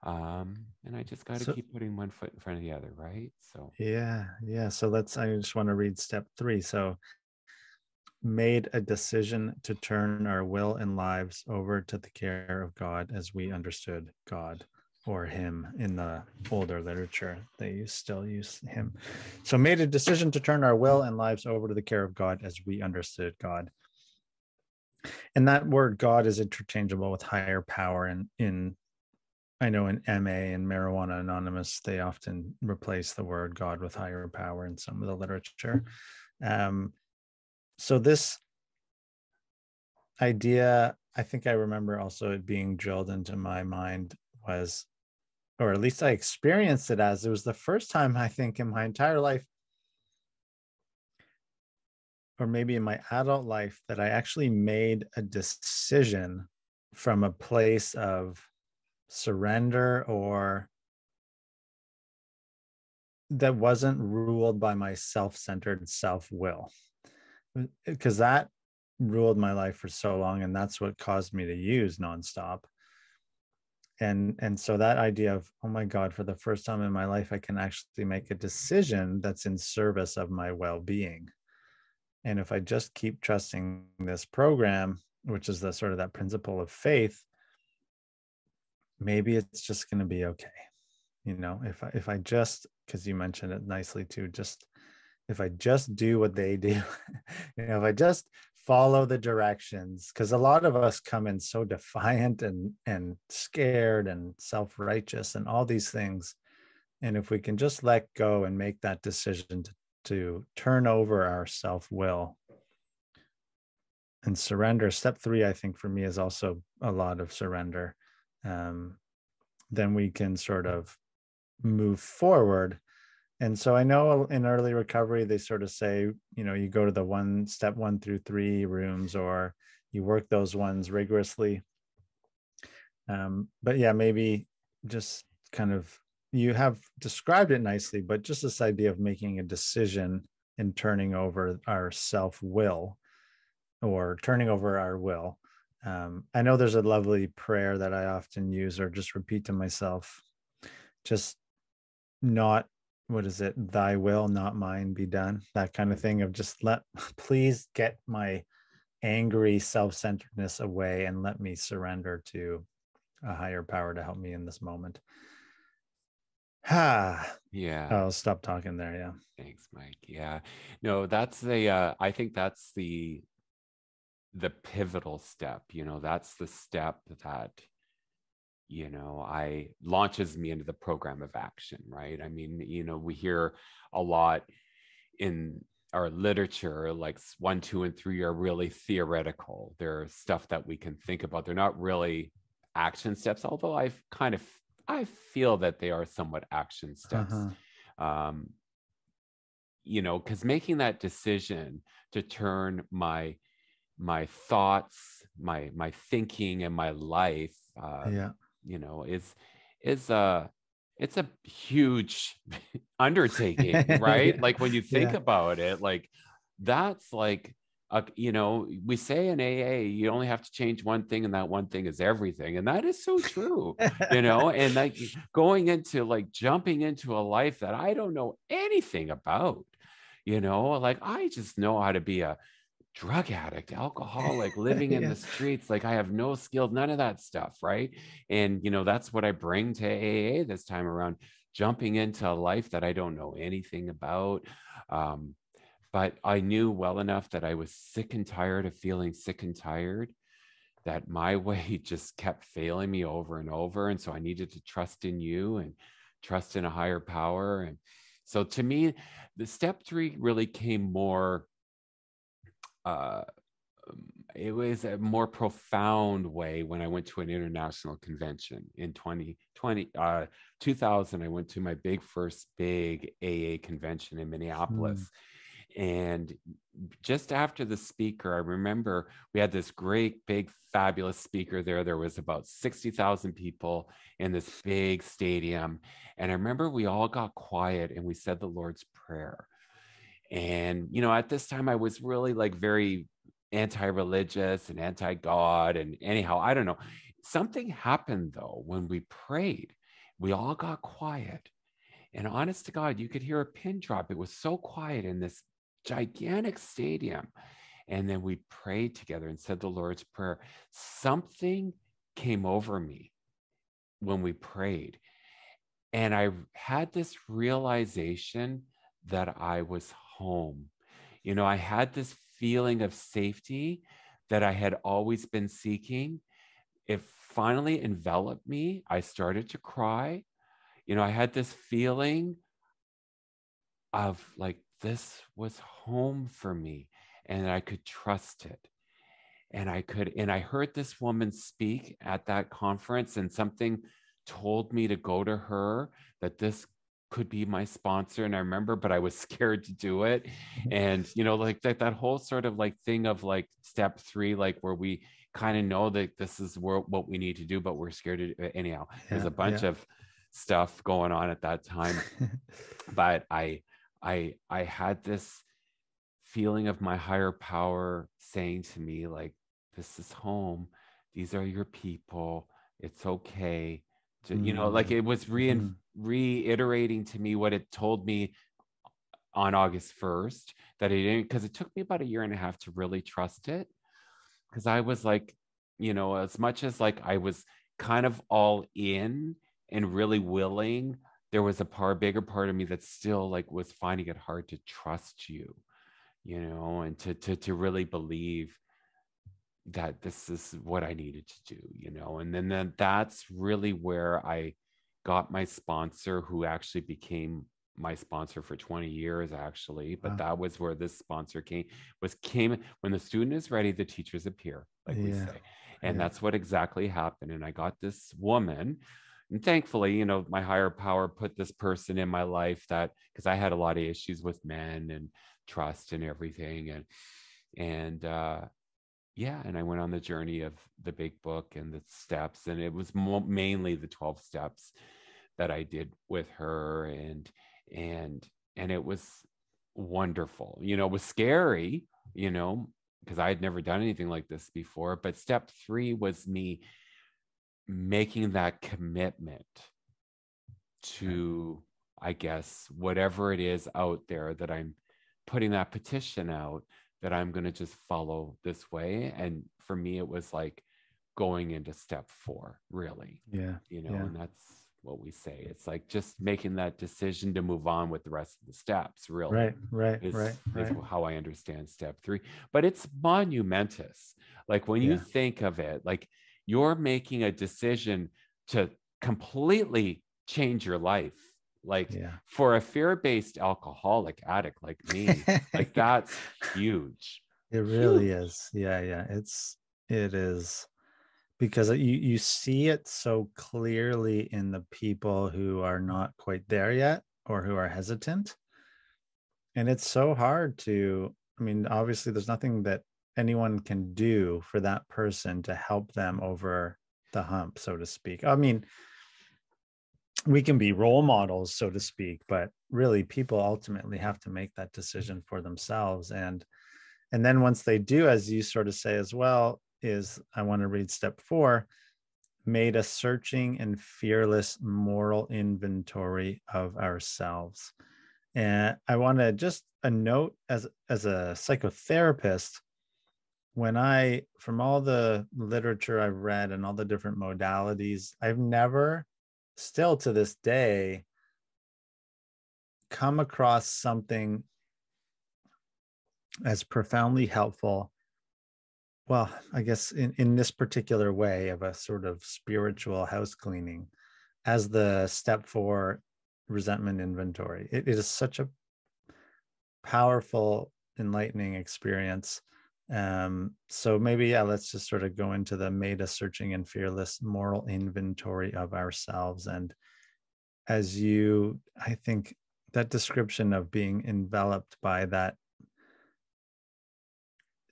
um, and I just got to so, keep putting one foot in front of the other, right? So yeah, yeah. So let's. I just want to read step three. So made a decision to turn our will and lives over to the care of God as we understood God or him in the older literature. They still use him. So made a decision to turn our will and lives over to the care of God as we understood God. And that word God is interchangeable with higher power and in I know in MA and Marijuana Anonymous, they often replace the word God with higher power in some of the literature. Um, so this idea, I think I remember also it being drilled into my mind was, or at least I experienced it as it was the first time I think in my entire life, or maybe in my adult life, that I actually made a decision from a place of surrender or that wasn't ruled by my self-centered self-will. Because that ruled my life for so long and that's what caused me to use nonstop and and so that idea of oh my god for the first time in my life i can actually make a decision that's in service of my well-being. And if i just keep trusting this program which is the sort of that principle of faith maybe it's just going to be okay you know? If i if i just because you mentioned it nicely too just if i just do what they [laughs] do you know if i just follow the directions because a lot of us come in so defiant and and scared and self-righteous and all these things and if we can just let go and make that decision to, to turn over our self-will and surrender step three i think for me is also a lot of surrender um, then we can sort of move forward. And so I know in early recovery, they sort of say, you know, you go to the one step one through three rooms or you work those ones rigorously. Um, but yeah, maybe just kind of you have described it nicely, but just this idea of making a decision and turning over our self will or turning over our will um, I know there's a lovely prayer that I often use or just repeat to myself, just not what is it, thy will, not mine be done, that kind of thing of just let, [laughs] please get my angry self centeredness away and let me surrender to a higher power to help me in this moment. Ah, [sighs] yeah. I'll stop talking there. Yeah. Thanks, Mike. Yeah. No, that's the, uh, I think that's the, the pivotal step you know that's the step that you know i launches me into the program of action right? I mean you know we hear a lot in our literature like one two and three are really theoretical. They're stuff that we can think about. They're not really action steps although i've kind of i feel that they are somewhat action steps. Uh-huh. um you know because making that decision to turn my my thoughts my my thinking and my life uh, yeah you know is is a it's a huge [laughs] undertaking right yeah. like when you [laughs] think yeah. about it like that's like a, you know we say in aa you only have to change one thing and that one thing is everything and that is so true you know and [laughs] like going into like jumping into a life that i don't know anything about you know like i just know how to be a drug addict, alcoholic, [laughs] living in yeah. the streets. Like I have no skills, none of that stuff. Right. And, you know, that's what I bring to AA this time around, jumping into a life that I don't know anything about. Um, but I knew well enough that I was sick and tired of feeling sick and tired, that my [laughs] way just kept failing me over and over. And so I needed to trust in you and trust in a higher power. And so to me, the step three really came more uh, it was a more profound way when I went to an international convention in 2020, uh, 2000. I went to my big first big AA convention in Minneapolis. Mm. And just after the speaker, I remember we had this great, big, fabulous speaker there. There was about 60,000 people in this big stadium. And I remember we all got quiet and we said the Lord's Prayer. And, you know, at this time, I was really like very anti religious and anti God. And anyhow, I don't know. Something happened though when we prayed. we all got quiet. And honest to God, you could hear a pin drop. It was so quiet in this gigantic stadium. And then we prayed together and said the Lord's Prayer. Something came over me when we prayed. And I had this realization that I was home. You know, I had this feeling of safety that I had always been seeking. It finally enveloped me. I started to cry. You know, I had this feeling of like this was home for me and I could trust it. And I could, and I heard this woman speak at that conference, and something told me to go to her that this could be my sponsor and i remember but i was [laughs] scared to do it. Mm-hmm. and you know like that, that whole sort of like thing of like step three like where we kind of know that this is where, what we need to do but we're scared to anyhow yeah, there's a bunch yeah. of stuff going on at that time. [laughs] But i i i had this feeling of my higher power saying to me like this is home. These are your people. It's okay to, you know like mm-hmm. it was re- mm. reiterating to me what it told me on august 1st that it didn't because it took me about a year and a half to really trust it because i was like you know as much as like i was kind of all in and really willing there was a part bigger part of me that still like was finding it hard to trust you you know and to to to really believe that this is what I needed to do, you know. And then, then that's really where I got my sponsor, who actually became my sponsor for 20 years, actually. But wow. that was where this sponsor came was came when the student is ready, the teachers appear, like yeah. we say. And yeah. that's what exactly happened. And I got this woman. And thankfully, you know, my higher power put this person in my life that because I had a lot of issues with men and trust and everything. And and uh yeah and i went on the journey of the big book and the steps and it was mo- mainly the 12 steps that i did with her and and and it was wonderful. You know it was scary you know because i had never done anything like this before but step 3 was me making that commitment to i guess whatever it is out there that i'm putting that petition out that I'm going to just follow this way. And for me, it was like going into step four, really. Yeah. You know, yeah. and that's what we say. It's like just making that decision to move on with the rest of the steps, really. Right, right, is, right, right. Is how I understand step three. But it's monumentous. Like when you think of it, like you're making a decision to completely change your life like yeah. for a fear-based alcoholic addict like me, like [laughs] that's huge. It really huge. is. Yeah, yeah. It's it is because you you see it so clearly in the people who are not quite there yet or who are hesitant. And it's so hard to I mean, obviously there's nothing that anyone can do for that person to help them over the hump, so to speak. I mean, we can be role models so to speak but really people ultimately have to make that decision for themselves and and then once they do as you sort of say as well is i want to read step 4 made a searching and fearless moral inventory of ourselves. And i want to just a note as as a psychotherapist when i from all the literature i've read and all the different modalities i've never still to this day come across something as profoundly helpful well i guess in, in this particular way of a sort of spiritual house cleaning as the step four resentment inventory. It, it is such a powerful enlightening experience um, so maybe yeah, let's just sort of go into the made a searching and fearless moral inventory of ourselves. And as you, I think that description of being enveloped by that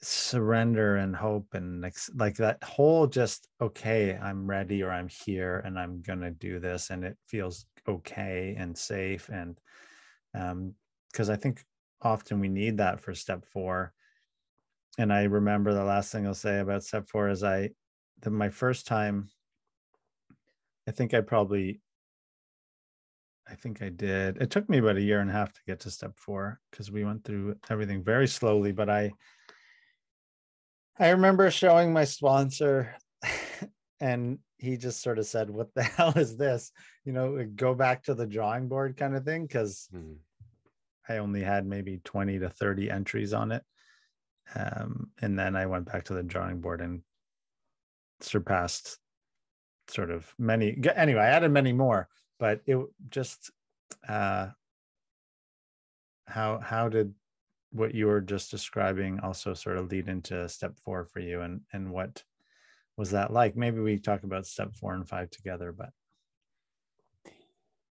surrender and hope and like that whole just okay i'm ready or i'm here and i'm gonna do this and it feels okay and safe and um because i think often we need that for step four and I remember the last thing I'll say about step four is I, the, my first time, I think I probably I think I did. It took me about a year and a half to get to step four because we went through everything very slowly. But I, I remember showing my sponsor, [laughs] and he just sort of said, "What the [laughs] hell is this?" You know, go back to the drawing board kind of thing because mm-hmm. I only had maybe twenty to thirty entries on it, um, and then I went back to the drawing board and surpassed sort of many. Anyway, I added many more but it just uh, how how did what you were just describing also sort of lead into step four for you and and what was that like maybe we talk about step four and five together but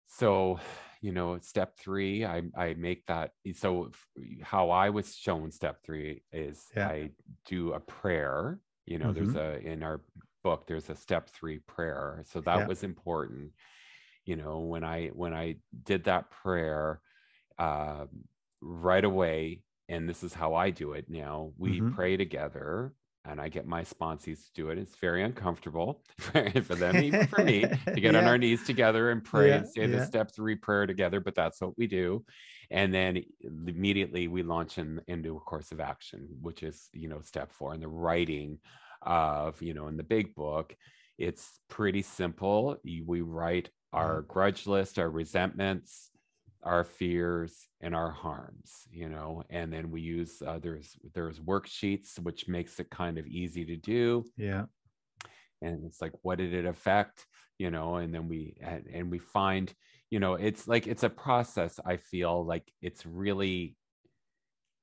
so you know step three i i make that so how i was shown step three is yeah. i do a prayer you know mm-hmm. there's a in our book there's a step three prayer so that yeah. was important you know when i when i did that prayer uh, right away and this is how i do it now we mm-hmm. pray together and I get my sponsees to do it. It's very uncomfortable [laughs] for, them, even for me, to [laughs] get yeah. on our knees together and pray yeah, and say yeah. the step three prayer together. But that's what we do, and then immediately we launch in, into a course of action, which is you know step four, and the writing of you know in the big book. It's pretty simple. We write our mm-hmm. grudge list, our resentments, our fears, and our harms, you know, and then we use uh, there's there's worksheets which makes it kind of easy to do. Yeah. And it's like, what did it affect? You know, and then we and, and we find, you know, it's like it's a process. I feel like it's really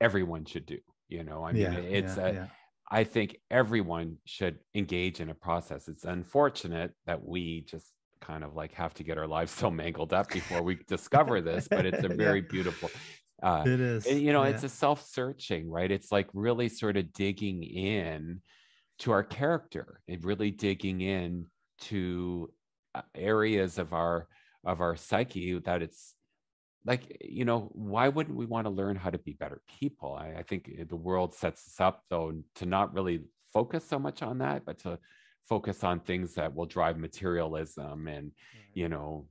everyone should do. You know, I mean, yeah, it's yeah, a yeah. I think everyone should engage in a process. It's unfortunate that we just kind of like have to get our lives [laughs] so mangled up before we discover this, but it's a [laughs] very yeah. beautiful. Uh, it is. And, you know, yeah. it's a self-searching, right? It's like really sort of digging in to our character and really digging in to uh, areas of our of our psyche that it's like you know why wouldn't we want to learn how to be better people I, I think the world sets us up though to not really focus so much on that but to focus on things that will drive materialism and you know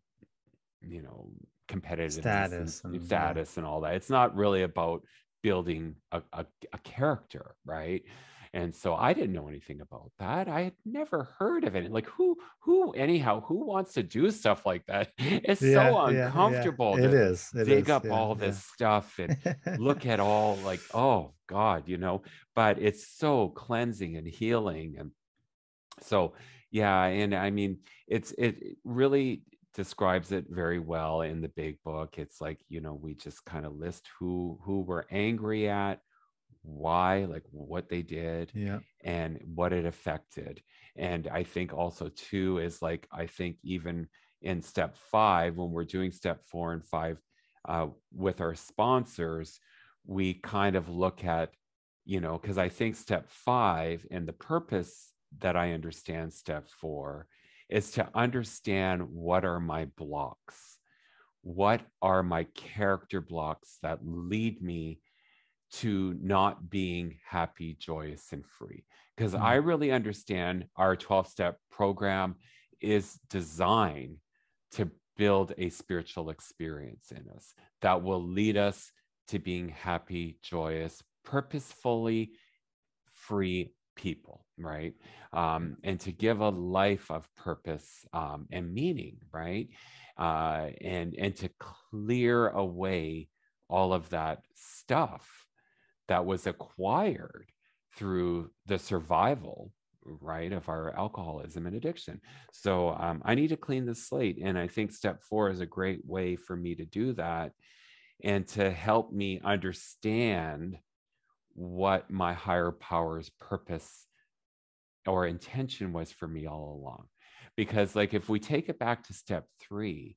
you know competitive status and, and status yeah. and all that. It's not really about building a, a, a, character right? And so i didn't know anything about that. I had never heard of it like who who anyhow who wants to do stuff like that? [laughs] It's yeah, so uncomfortable yeah, yeah. it is it dig is, up all this stuff and look at all like [laughs] oh god you know? But it's so cleansing and healing and so yeah and i mean it's it really describes it very well in the big book. It's like you know we just kind of list who who we're angry at why like what they did yeah. and what it affected. And i think also too is like i think even in step five when we're doing step four and five uh, with our sponsors we kind of look at you know because i think step five and the purpose that I understand step four is to understand what are my blocks? What are my character blocks that lead me to not being happy, joyous, and free? Because mm-hmm. I really understand our 12 step program is designed to build a spiritual experience in us that will lead us to being happy, joyous, purposefully free people, right? Um, and to give a life of purpose um, and meaning, right? Uh, and and to clear away all of that stuff that was acquired through the survival right of our alcoholism and addiction so um, i need to clean the slate and i think step four is a great way for me to do that and to help me understand what my higher power's purpose or intention was for me all along. Because, like, if we take it back to step three,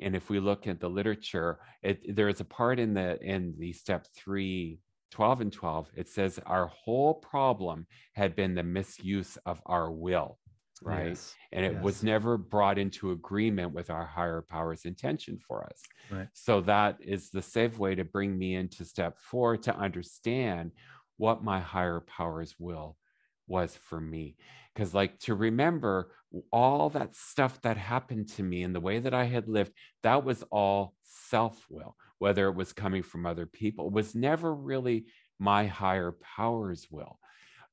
and if we look at the literature, it, there is a part in the in the step three 12 and 12, it says our whole problem had been the misuse of our will, right? Yes, and it yes. was never brought into agreement with our higher power's intention for us. Right. So that is the safe way to bring me into step four to understand what my higher power's will was for me because like to remember all that stuff that happened to me and the way that i had lived that was all self-will whether it was coming from other people was never really my higher powers will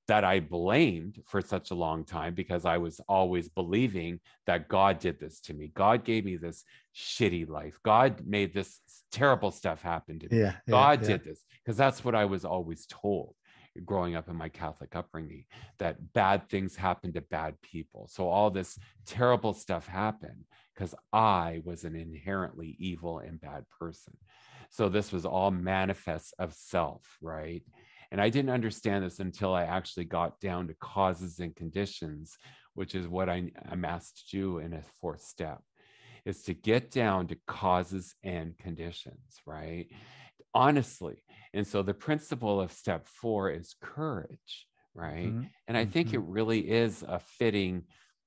that I blamed for such a long time because I was always believing that God did this to me. God gave me this shitty life. God made this terrible stuff happen to me. Yeah, God yeah, did this because that's what I was always told growing up in my Catholic upbringing that bad things happen to bad people. So all this terrible stuff happened because I was an inherently evil and bad person. So this was all manifest of self, right? And I didn't understand this until I actually got down to causes and conditions, which is what I, I'm asked to do in a fourth step, is to get down to causes and conditions, right? Honestly. And so the principle of step four is courage, right? Mm-hmm. And I think mm-hmm. it really is a fitting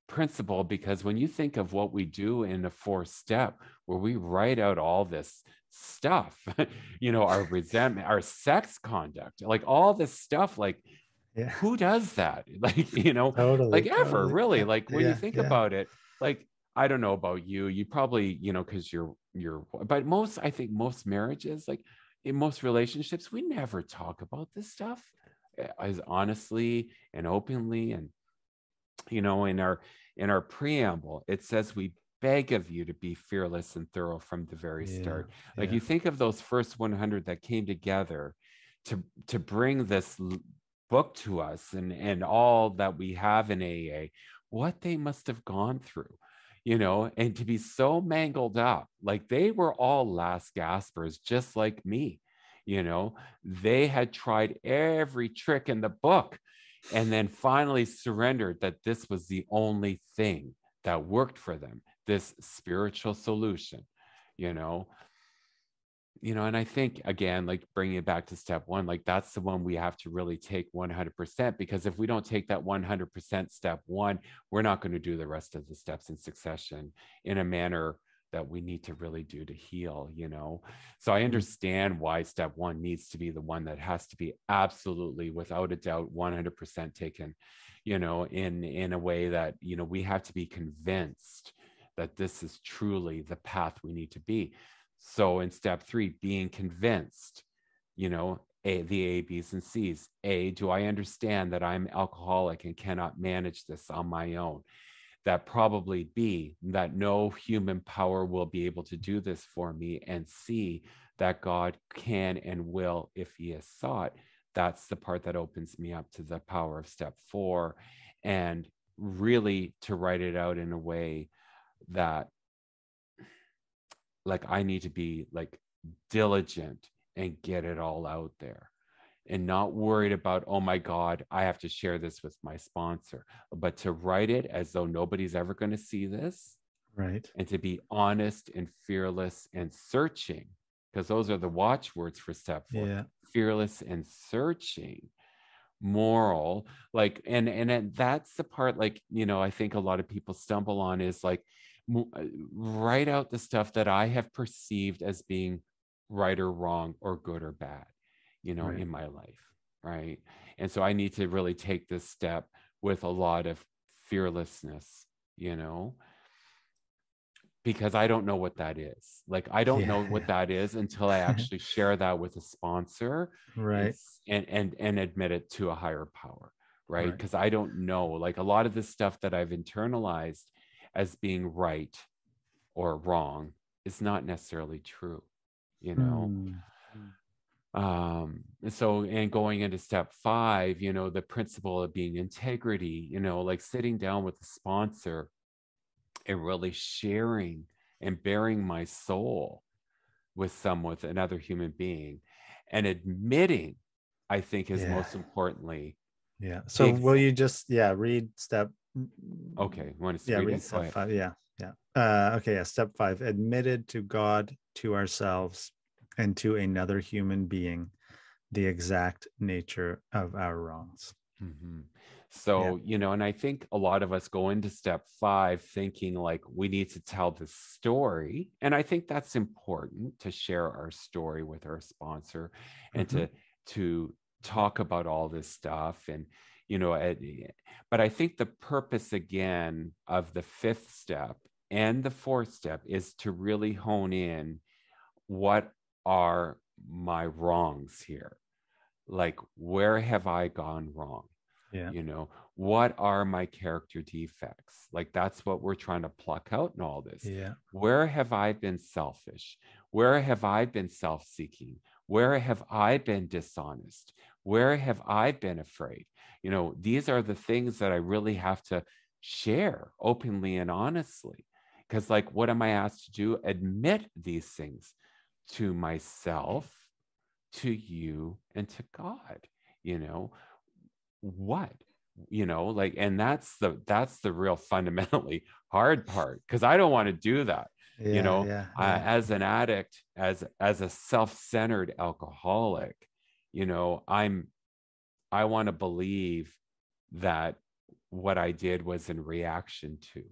principle because when you think of what we do in the fourth step, where we write out all this stuff, [laughs] you know, our resentment, our sex conduct, like all this stuff, like yeah. who does that? [laughs] Like, you know, totally, like ever really, like when yeah, you think yeah. about it, like, I don't know about you, you probably, you know, cause you're, you're, but most, I think most marriages, like in most relationships, we never talk about this stuff eh, as honestly and openly and you know in our in our preamble it says we beg of you to be fearless and thorough from the very yeah, start like yeah. you think of those first 100 that came together to to bring this book to us and and all that we have in aa what they must have gone through you know and to be so mangled up like they were all last gaspers just like me you know they had tried every trick in the book and then finally surrendered that this was the only thing that worked for them this spiritual solution you know you know and i think again like bringing it back to step one like that's the one we have to really take 100% because if we don't take that 100% step one we're not going to do the rest of the steps in succession in a manner that we need to really do to heal you know so i mm-hmm. understand why step one needs to be the one that has to be absolutely without a doubt 100% taken you know in in a way that you know we have to be convinced that this is truly the path we need to be. So in step three being convinced you know a the a b's and c's. A do i understand that i'm alcoholic and cannot manage this on my own? That probably B, that no human power will be able to do this for me, and C, that God can and will if he is sought. That's the part that opens me up to the power of step four. And really to write it out in a way that like I need to be like diligent and get it all out there and not worried about, oh my God, I have to share this with my sponsor, but to write it as though nobody's ever going to see this. Right. And to be honest and fearless and searching, because those are the watchwords for step four yeah. fearless and searching moral like and and that's the part like you know i think a lot of people stumble on is like Uh, write out the stuff that i have perceived as being right or wrong or good or bad you know, right. in my life. Right. And so I need to really take this step with a lot of fearlessness, you know, because I don't know what that is. Like, I don't yeah. know what that is until I [laughs] actually share that with a sponsor. Right. And, and, and admit it to a higher power. Right. Because right. I don't know. Like, a lot of the stuff that I've internalized as being right or wrong is not necessarily true, you know? Mm um so and going into step five you know the principle of being integrity you know like sitting down with the sponsor and really sharing and bearing my soul with someone with another human being and admitting i think is yeah. most importantly yeah so will you just yeah read step okay want to yeah read step five yeah yeah uh okay yeah step five admitted to god to ourselves and to another human being the exact nature of our wrongs. Mm-hmm. So, yeah. you know, and I think a lot of us go into step five thinking like we need to tell the story. And I think that's important to share our story with our sponsor and mm-hmm. to to talk about all this stuff and you know but i think the purpose again of the fifth step and the fourth step is to really hone in what are my wrongs here? Like where have i gone wrong? Yeah. You know what are my character defects? Like that's what we're trying to pluck out in all this. Yeah. Where have i been selfish? Where have i been self-seeking? Where have i been dishonest? Where have i been afraid you know these are the things that i really have to share openly and honestly because like what am i asked to do? Admit these things to myself to you and to god you know? What? You know like and that's the that's the real fundamentally [laughs] hard part because i don't want to do that yeah, you know? yeah, yeah. Uh, as an addict as as a self-centered alcoholic you know i'm i want to believe that what i did was in reaction to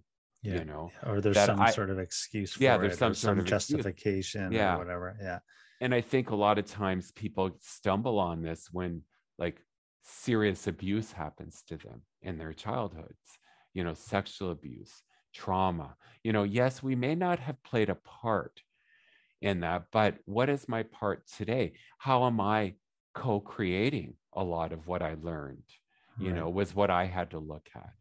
you know or there's some I, sort of excuse yeah there's some sort some of justification yeah. or whatever yeah and i think a lot of times people stumble on this when like serious abuse happens to them in their childhoods, you know, sexual abuse, trauma. You know, yes, we may not have played a part in that, but what is my part today? How am I co creating a lot of what I learned? You right. know, was what I had to look at,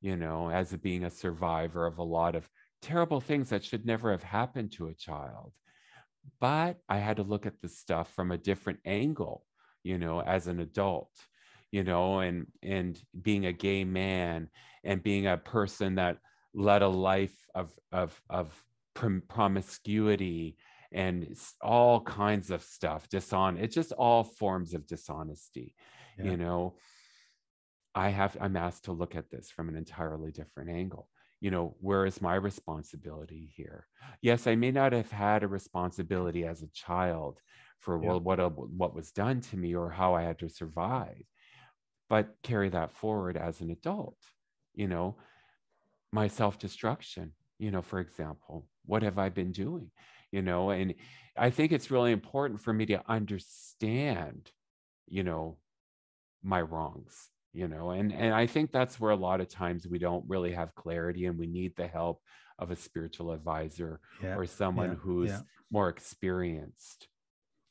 you know, as being a survivor of a lot of terrible things that should never have happened to a child. But I had to look at the stuff from a different angle, you know, as an adult you know, and and being a gay man and being a person that led a life of of of promiscuity and all kinds of stuff dishon it's just all forms of dishonesty yeah. you know? I have i'm asked to look at this from an entirely different angle. You know where is my responsibility here? Yes i may not have had a responsibility as a child for yeah. well, what uh, what was done to me or how i had to survive but carry that forward as an adult you know? My self-destruction you know for example what have i been doing you know and i think it's really important for me to understand you know my wrongs you know and and i think that's where a lot of times we don't really have clarity and we need the help of a spiritual advisor yeah, or someone yeah, who's yeah. more experienced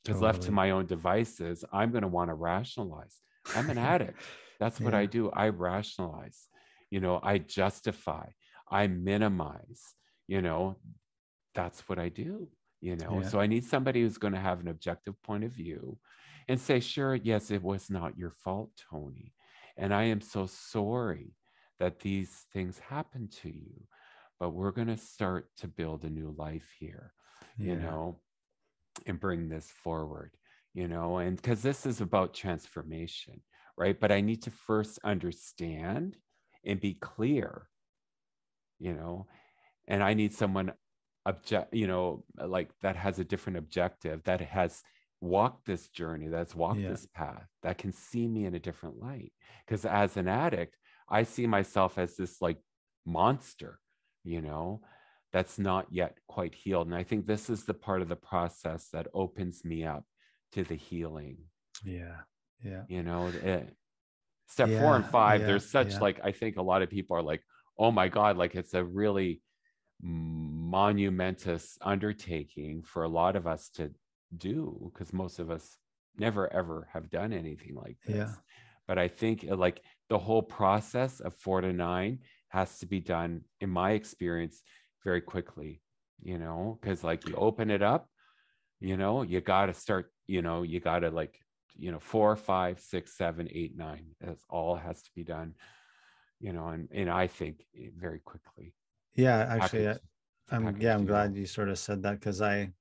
because totally. left to my own devices i'm going to want to rationalize I'm an [laughs] addict. That's what. I do. I rationalize, you know, I justify, I minimize, you know, that's what I do, you know. Yeah. So I need somebody who's going to have an objective point of view and say, sure, yes, it was not your fault, Tony. And I am so sorry that these things happened to you, but we're going to start to build a new life here, yeah. you know, and bring this forward you know, and because this is about transformation, right? But I need to first understand and be clear, you know, and I need someone object, you know, like that has a different objective, that has walked this journey, that's walked yeah. this path, that can see me in a different light. Because as an addict, I see myself as this like monster, you know, that's not yet quite healed. And I think this is the part of the process that opens me up to the healing. Yeah. Yeah. You know, it, eh, step yeah, four and five, yeah, there's such like, I think a lot of people are like, oh my God, like it's a really monumentous undertaking for a lot of us to do because most of us never ever have done anything like this. Yeah. But I think uh, like the whole process of four to nine has to be done, in my experience, very quickly, you know, because like you open it up, you know, you got to start you know you got to like you know four five six seven eight nine that's all has to be done you know and and i think very quickly yeah actually I, i'm yeah i'm glad you sort of said that because i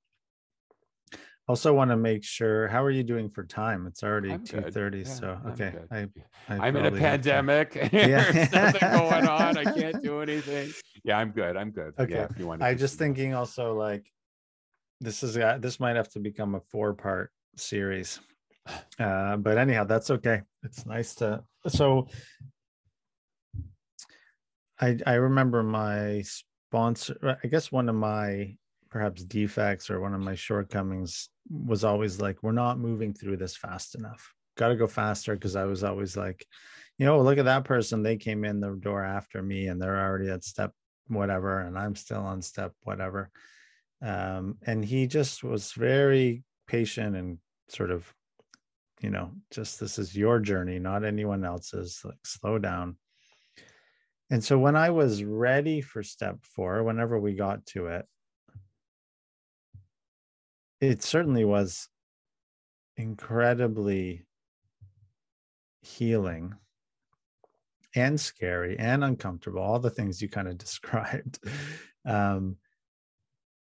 also want to make sure how are you doing for time? It's already 2.30 yeah, so okay I, I am in a pandemic. [laughs] Yeah. there's nothing going on. I can't [laughs] do anything. Yeah i'm good. I'm good. Okay yeah, if you want i just thinking also like this is uh, this might have to become a four part series. [sighs] Uh but anyhow that's okay. It's nice to so i i remember my sponsor i guess one of my perhaps defects or one of my shortcomings was always like we're not moving through this fast enough got to go faster because I was always like, you know, look at that person. They came in the door after me and they're already at step whatever, and I'm still on step whatever. Um, and he just was very patient and sort of, you know, just this is your journey, not anyone else's. Like, slow down. And so when I was ready for step four, whenever we got to it, it certainly was incredibly healing and scary and uncomfortable, all the things you kind of [laughs] described. Um,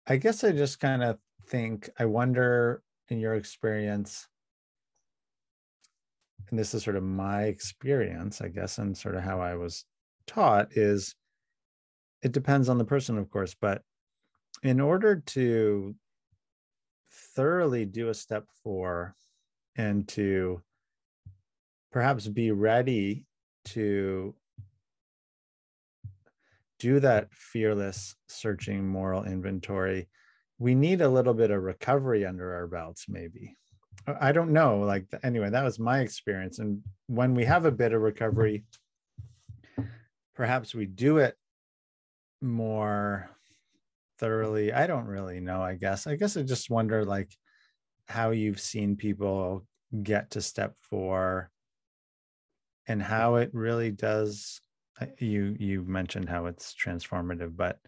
I guess I just kind of think, I wonder in your experience, and this is sort of my experience, I guess, and sort of how I was taught is it depends on the person, of course, but in order to thoroughly do a step four and to perhaps be ready to do that fearless searching moral inventory we need a little bit of recovery under our belts maybe. I don't know like anyway that was my experience. And when we have a bit of recovery perhaps we do it more thoroughly. I don't really know i guess. I guess i just wonder like how you've seen people get to step four and how it really does uh, you you mentioned how it's transformative but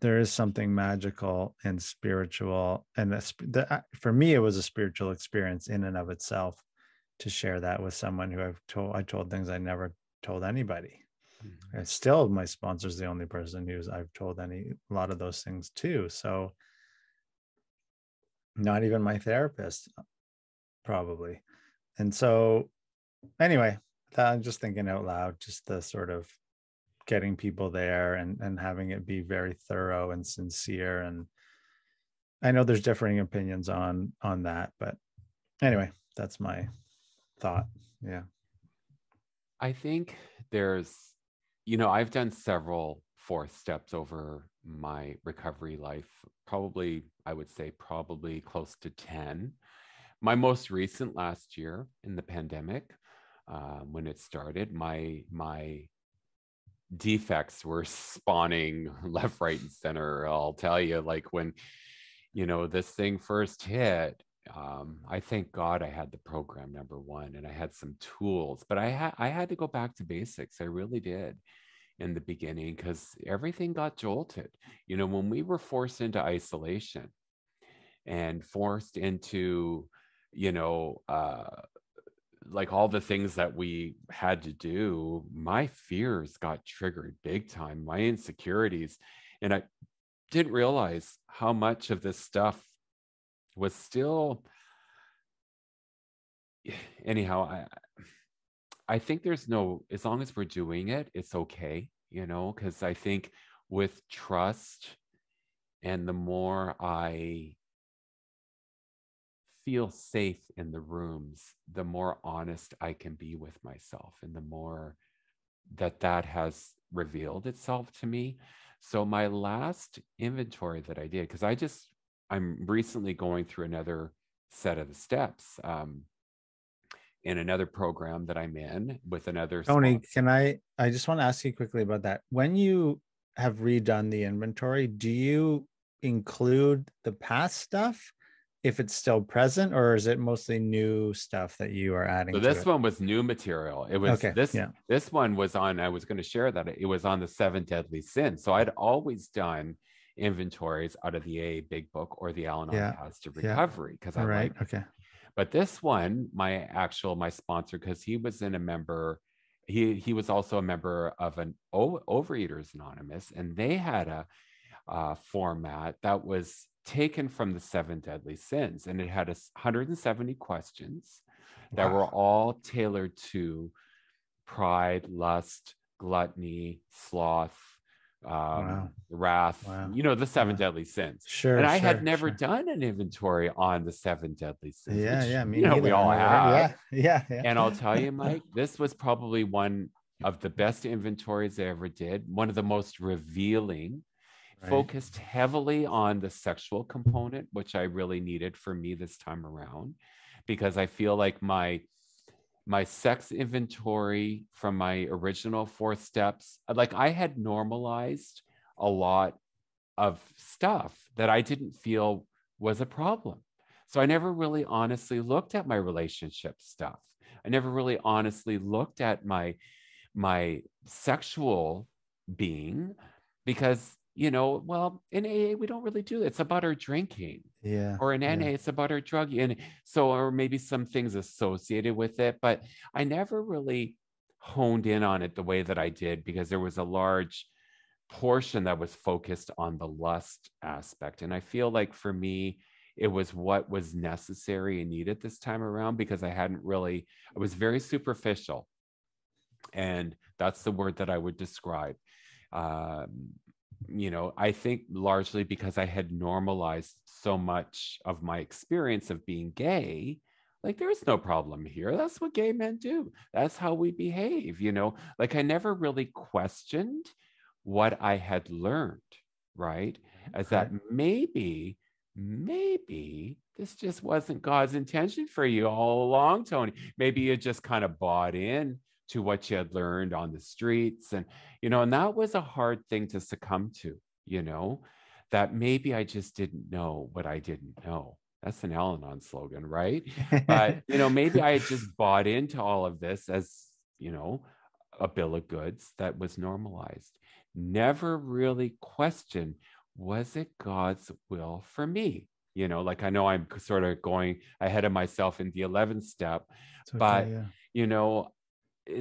there is something magical and spiritual and the, uh, for me it was a spiritual experience in and of itself to share that with someone who i've told i told things i never told anybody. Mm-hmm. and still my sponsor's the only person who's i've told any a lot of those things too so not even my therapist probably. And so anyway i'm just thinking out loud just the sort of getting people there and and having it be very thorough and sincere. And i know there's differing opinions on on that but anyway that's my thought. Yeah i think there's you know i've done several fourth steps over my recovery life probably i would say probably close to 10 my most recent last year in the pandemic um, when it started my my defects were [laughs] spawning left right and center. I'll tell you like when you know this thing first hit um, i thank god i had the program number one and i had some tools but i had i had to go back to basics i really did in the beginning because everything got jolted you know when we were forced into isolation and forced into you know uh like all the things that we had to do, my fears got triggered big time, my insecurities. And I didn't realize how much of this stuff was still anyhow i i think there's no as long as we're doing it it's okay you know because i think with trust and the more i feel safe in the rooms, the more honest I can be with myself and the more that that has revealed itself to me. So my last inventory that I did, because I just, I'm recently going through another set of the steps um, in another program that I'm in with another. Tony, sponsor. can I, I just want to ask you quickly about that. When you have redone the inventory, do you include the past stuff? if it's still present or is it mostly new stuff that you are adding so this one was new material it was okay, this yeah. this one was on i was going to share that it was on the seven deadly sins so i'd always done inventories out of the a big book or the al-anon yeah. paths to recovery because yeah. i right like okay but this one my actual my sponsor because he was in a member he he was also a member of an o- overeaters anonymous and they had a uh, format that was taken from the seven deadly sins and it had a 170 questions that wow. were all tailored to pride lust gluttony sloth um, wow. wrath wow. you know the seven deadly sins sure and i sure, had never sure. done an inventory on the seven deadly sins yeah which, yeah me you know, we all have yeah, yeah yeah and i'll tell you [laughs] mike this was probably one of the best inventories i ever did one of the most revealing right. focused heavily on the sexual component, which I really needed for me this time around, because I feel like my my sex inventory from my original four steps, like I had normalized a lot of stuff that I didn't feel was a problem. So I never really honestly looked at my relationship stuff. I never really honestly looked at my my sexual being because you know, well, in AA we don't really do. It's about our drinking. Yeah. Or in NA, it's about our drug. And so, or maybe some things associated with it, but I never really honed in on it the way that I did because there was a large portion that was focused on the lust aspect. And I feel like for me, it was what was necessary and needed this time around because I hadn't really, I was very superficial. And that's the word that I would describe. Um, you know, I think largely because I had normalized so much of my experience of being gay. Like, there's no problem here. That's what gay men do. That's how we behave, you know? Like, I never really questioned what I had learned, right? As that maybe, maybe this just wasn't God's intention for you all along, Tony. Maybe you just kind of bought in to what you had learned on the streets. And, you know, and that was a hard thing to succumb to, you know, that maybe I just didn't know what I didn't know. That's an Al Anon slogan, right? but, [laughs] you know, maybe I had just bought into all of this as, you know, a bill of goods that was normalized. Never really questioned was it God's will for me? You know, like I know I'm sort of going ahead of myself in the 11th step, okay, but, yeah. you know,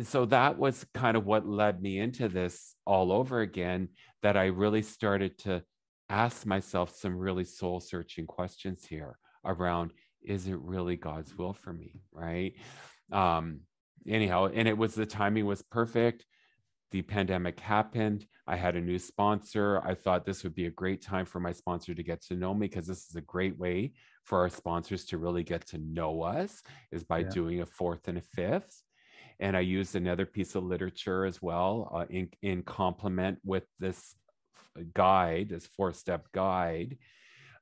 so that was kind of what led me into this all over again that I really started to ask myself some really soul searching questions here around is it really God's will for me? Right. Um, anyhow, and it was the timing was perfect. The pandemic happened. I had a new sponsor. I thought this would be a great time for my sponsor to get to know me because this is a great way for our sponsors to really get to know us is by yeah. doing a fourth and a fifth. And I used another piece of literature as well uh, in, in complement with this guide, this four step guide.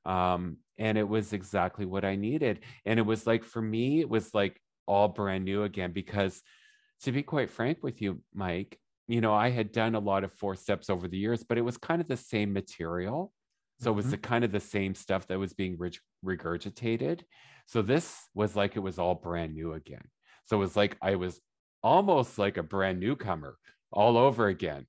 Um, and it was exactly what I needed. And it was like, for me, it was like all brand new again, because to be quite frank with you, Mike, you know, I had done a lot of four steps over the years, but it was kind of the same material. So mm-hmm. it was the kind of the same stuff that was being regurgitated. So this was like it was all brand new again. So it was like I was almost like a brand newcomer all over again.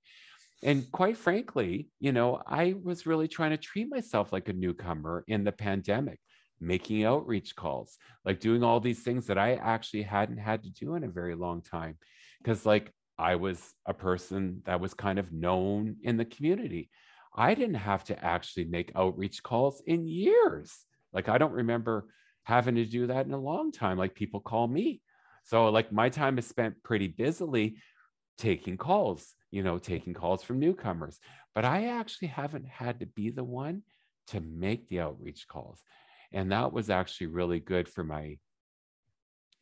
And quite frankly, you know, I was really trying to treat myself like a newcomer in the pandemic, making outreach calls, like doing all these things that I actually hadn't had to do in a very long time. Because, like, I was a person that was kind of known in the community. I didn't have to actually make outreach calls in years. Like, I don't remember having to do that in a long time. Like, people call me. So, like, my time is spent pretty busily taking calls, you know, taking calls from newcomers. But I actually haven't had to be the one to make the outreach calls. And that was actually really good for my,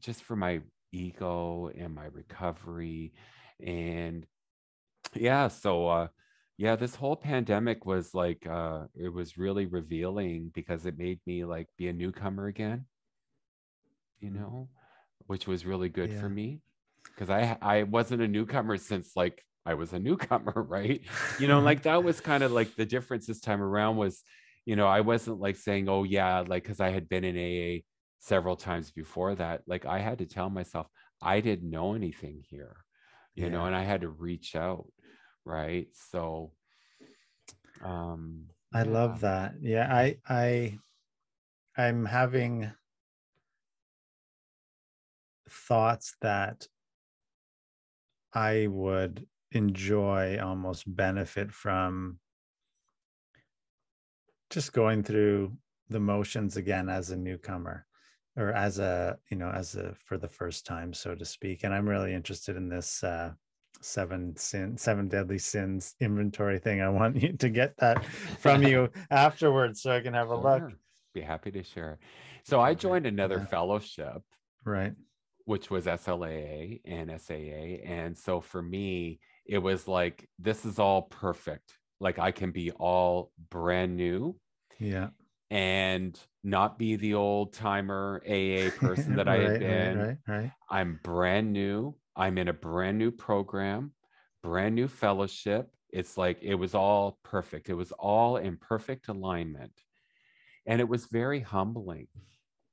just for my ego and my recovery and yeah so uh yeah this whole pandemic was like uh it was really revealing because it made me like be a newcomer again you know which was really good yeah. for me because i i wasn't a newcomer since like i was a [laughs] newcomer right you know like that was kind of like the difference this time around was you know i wasn't like saying oh yeah like because i had been in aa several times before that like i had to tell myself i didn't know anything here you yeah. know, and I had to reach out. Right. So, um, I yeah. love that. Yeah. I, I, I'm having thoughts that I would enjoy almost benefit from just going through the motions again as a newcomer or as a you know as a for the first time so to speak. And i'm really interested in this uh seven sin seven deadly sins inventory thing i want [laughs] you to get that from [laughs] you afterwards so i can have a sure. look be happy to share. So i joined another yeah. fellowship right which was slaa and saa and so for me it was like this is all perfect like i can be all brand new yeah and not be the old timer AA [laughs] person that I had been. right, right, right. I'm brand new. I'm in a brand new program, brand new fellowship. It's like it was all perfect. It was all in perfect alignment. And it was very humbling,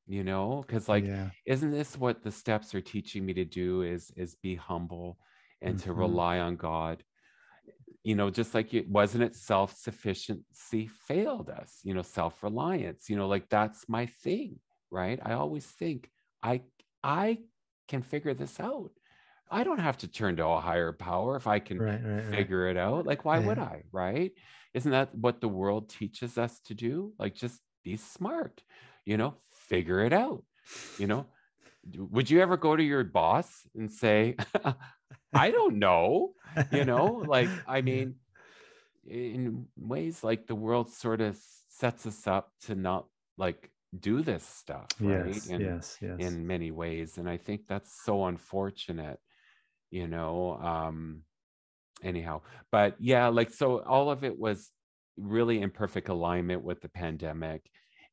you know, because like, yeah, isn't this what the steps are teaching me to do is is be humble and to Mhm. rely on God? You know, just like it wasn't it self-sufficiency failed us, you know, self-reliance, you know, like that's my thing, right? I always think I I can figure this out. I don't have to turn to a higher power if I can right, right, right. figure it out. Like, why would I? Right? Isn't that what the world teaches us to do? Like, just be smart, you know, figure it out. You know, would you ever go to your boss and say, [laughs] I don't know? You know, like, [laughs] I mean, in ways like the world sort of sets us up to not like do this stuff, right? yes, And yes, yes. in many ways. And I think that's so unfortunate, you know. Um, anyhow, but yeah, like so all of it was really in perfect alignment with the pandemic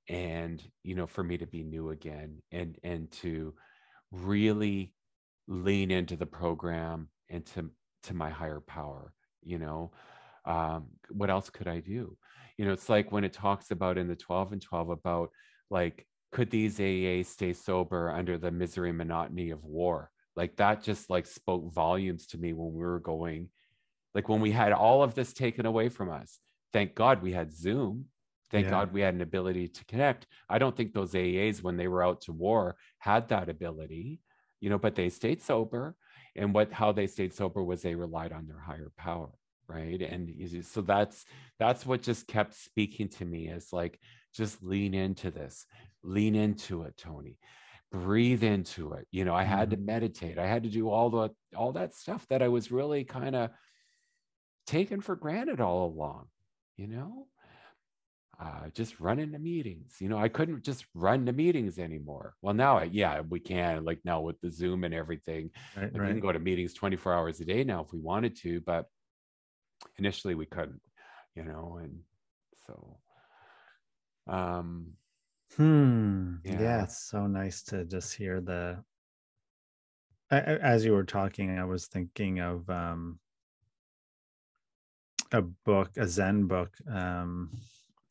and you know for me to be new again and and to really lean into the program and to to my higher power you know? Um what else could i do? You know it's like when it talks about in the 12 and 12 about like could these aa stay sober under the misery monotony of war? Like that just like spoke volumes to me when we were going like when we had all of this taken away from us. Thank god we had zoom thank Yeah. god we had an ability to connect. I don't think those aas when they were out to war had that ability you know but they stayed sober and what how they stayed sober was they relied on their higher power right? And so that's that's what just kept speaking to me is like just lean into this lean into it tony. Breathe into it. You know i had to mm-hmm. meditate. I had to do all the all that stuff that i was really kind of taken for granted all along you know uh, just running the meetings. You know, I couldn't just run the meetings anymore. Well, now, I, yeah, we can. Like now with the Zoom and everything, right, like we can go to meetings 24 hours a day now if we wanted to, but initially we couldn't. You know, and so, um, Hmm. Yeah. Yeah. it's so nice to just hear the. I- as you were talking, I was thinking of um, a book, a Zen book, um,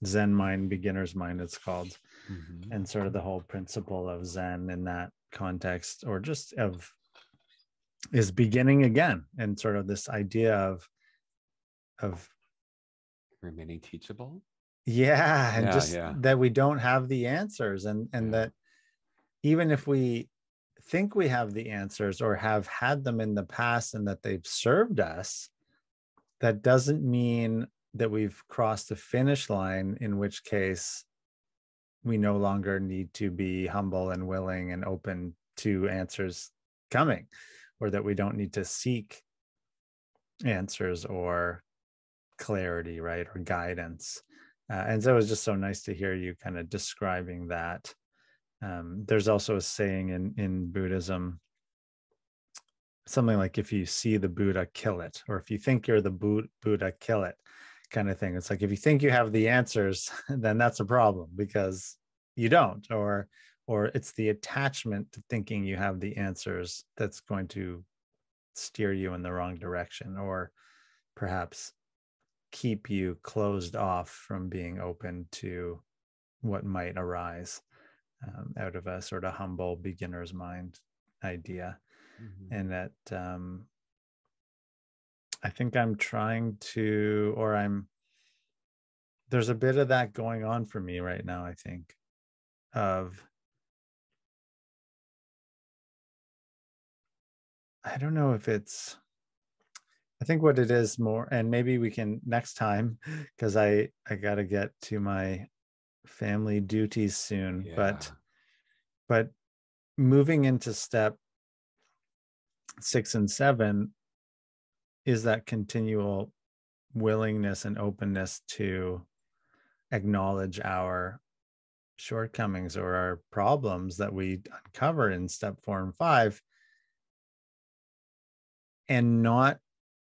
Zen Mind, Beginner's Mind. It's called, mhm. and sort of the whole principle of Zen in that context, or just of is beginning again, and sort of this idea of of remaining teachable. yeah and Yeah, just yeah. that we don't have the answers and and Yeah. that even if we think we have the answers or have had them in the past and that they've served us that doesn't mean that we've crossed the finish line in which case we no longer need to be humble and willing and open to answers coming or that we don't need to seek answers or clarity right or guidance. Uh, and so it was just so nice to hear you kind of describing that. Um, there's also a saying in in buddhism something like if you see the buddha kill it or if you think you're the Bu- buddha kill it kind of thing it's like if you think you have the answers [laughs] then that's a problem because you don't or or it's the attachment to thinking you have the answers that's going to steer you in the wrong direction or perhaps keep you closed off from being open to what might arise um, out of a sort of humble beginner's mind idea Mhm. and that um, I think I'm trying to, or I'm, there's a bit of that going on for me right now, I think, of, I don't know if it's, I think what it is more, and maybe we can next time, because I, I got to get to my family duties soon, but, but moving into step six and seven is that continual willingness and openness to acknowledge our shortcomings or our problems that we uncover in step four and five and not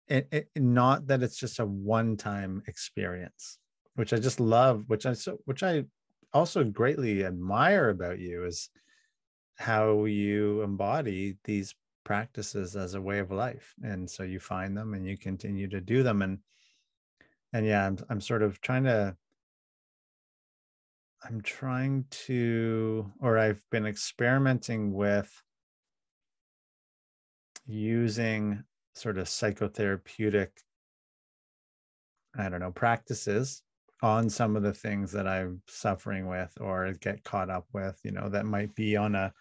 it, it- not that it's just a one-time experience which i just love which i so which i also greatly admire about you is how you embody these practices as a way of life and so you find them and you continue to do them and and yeah i'm, I'm sort of trying to i'm trying to or i've been experimenting with using sort of psychotherapeutic i don't know practices on some of the things that i'm suffering with or get caught up with you know that might be on a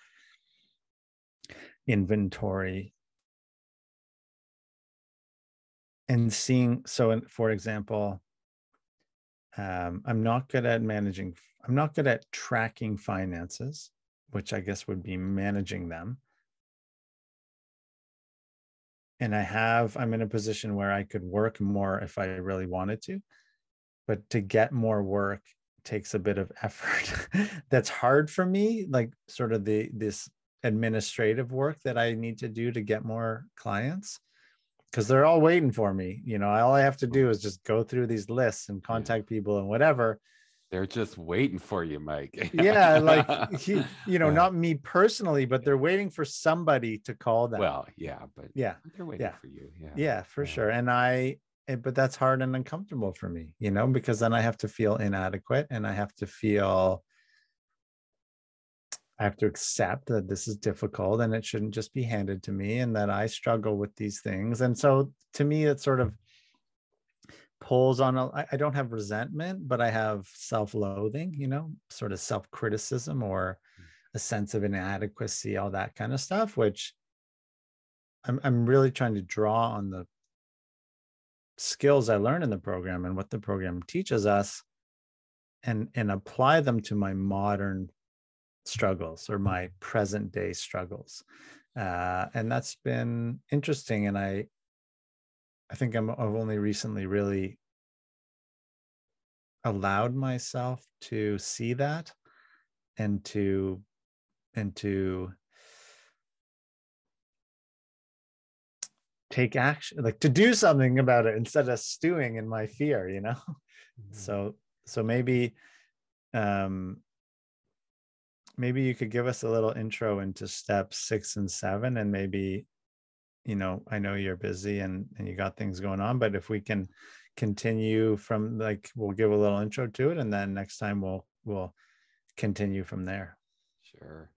inventory. And seeing so for example um, i'm not good at managing i'm not good at tracking finances which i guess would be managing them. And i have i'm in a position where i could work more if i really wanted to but to get more work takes a bit of effort. [laughs] That's hard for me like sort of the this administrative work that I need to do to get more clients because they're all waiting for me. You know, all I have to do is just go through these lists and contact people and whatever. They're just waiting for you, Mike. [laughs] yeah, like he, [laughs] you know, not me personally, but they're waiting for somebody to call them. Well, yeah, but yeah, they're waiting yeah. for you. Yeah, yeah, for yeah. sure. And I, eh, but that's hard and uncomfortable for me, you know, because then I have to feel inadequate and I have to feel I have to accept that this is difficult and it shouldn't just be handed to me and that I struggle with these things. And so to me, it sort of pulls on, a, I don't have resentment, but I have self loathing, you know, sort of self criticism or hmm. a sense of inadequacy, all that kind of stuff, which I'm, I'm really trying to draw on the skills I learned in the program and what the program teaches us and, and apply them to my modern struggles or my present day struggles uh, and that's been interesting and i i think I'm, i've only recently really allowed myself to see that and to and to take action like to do something about it instead of stewing in my fear you know [laughs] mm-hmm. so so maybe um maybe you could give us a little intro into steps six and seven and maybe you know i know you're busy and and you got things going on but if we can continue from like we'll give a little intro to it and then next time we'll we'll continue from there. Sure.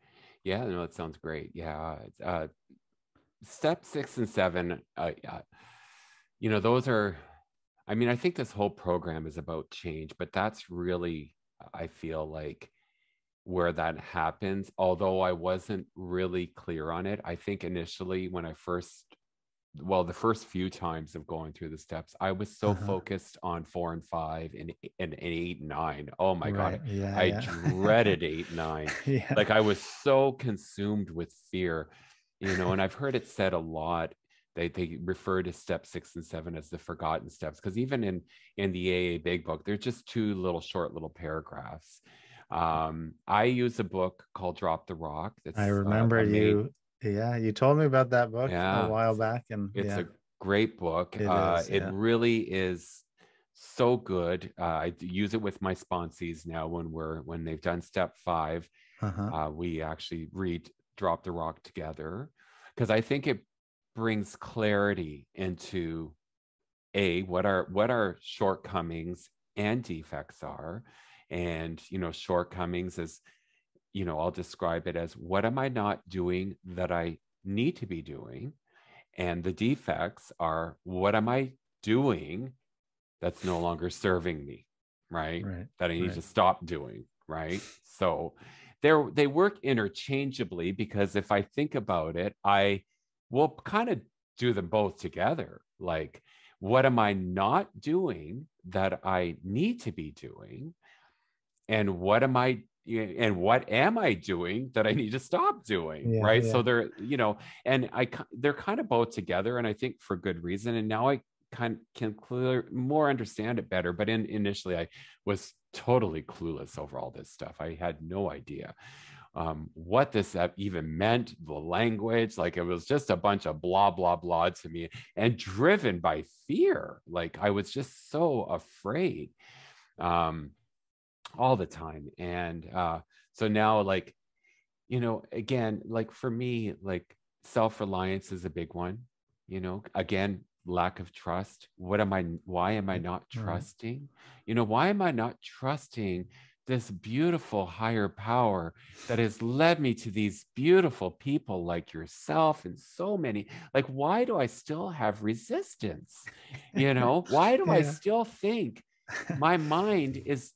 Yeah no it sounds great. Yeah uh step six and seven uh, yeah you know those are i mean i think this whole program is about change but that's really i feel like where that happens, although I wasn't really clear on it. I think initially when I first well the first few times of going through the steps i was so uh-huh. focused on four and five and, and, and eight and nine oh my right. god yeah, i yeah. dreaded [laughs] eight nine yeah. like i was so consumed with fear you know and i've heard it said a lot they, they refer to step six and seven as the forgotten steps because even in in the aa big book they're just two little short little paragraphs um, I use a book called Drop the Rock. That's, I uh, remember uh, you. Yeah, you told me about that book yeah, a while back, and it's yeah. a great book. It, uh, is, yeah. it really is so good. Uh, I use it with my sponsees now when we're when they've done step 5 uh-huh. uh, we actually read Drop the Rock together because I think it brings clarity into a what our what our shortcomings and defects are and you know shortcomings as you know i'll describe it as what am i not doing that i need to be doing? And the defects are what am i doing that's no longer serving me right, right that i need right. to stop doing right? So they they work interchangeably because if i think about it i will kind of do them both together. Like what am i not doing that i need to be doing and what am i and what am i doing that i need to stop doing yeah, right? yeah. so they're you know and i they're kind of both together and i think for good reason and now i kind can clear more understand it better but in initially i was totally clueless over all this stuff. I had no idea um, what this even meant the language like it was just a bunch of blah blah blah to me and driven by fear. Like i was just so afraid. Um all the time. And uh so now like you know again like for me like self-reliance is a big one you know? Again lack of trust. What am i why am i not trusting? Right. you know why am i not trusting this beautiful higher power that has led me to these beautiful people like yourself and so many? Like why do i still have resistance? You know why do [laughs] yeah. i still think my mind is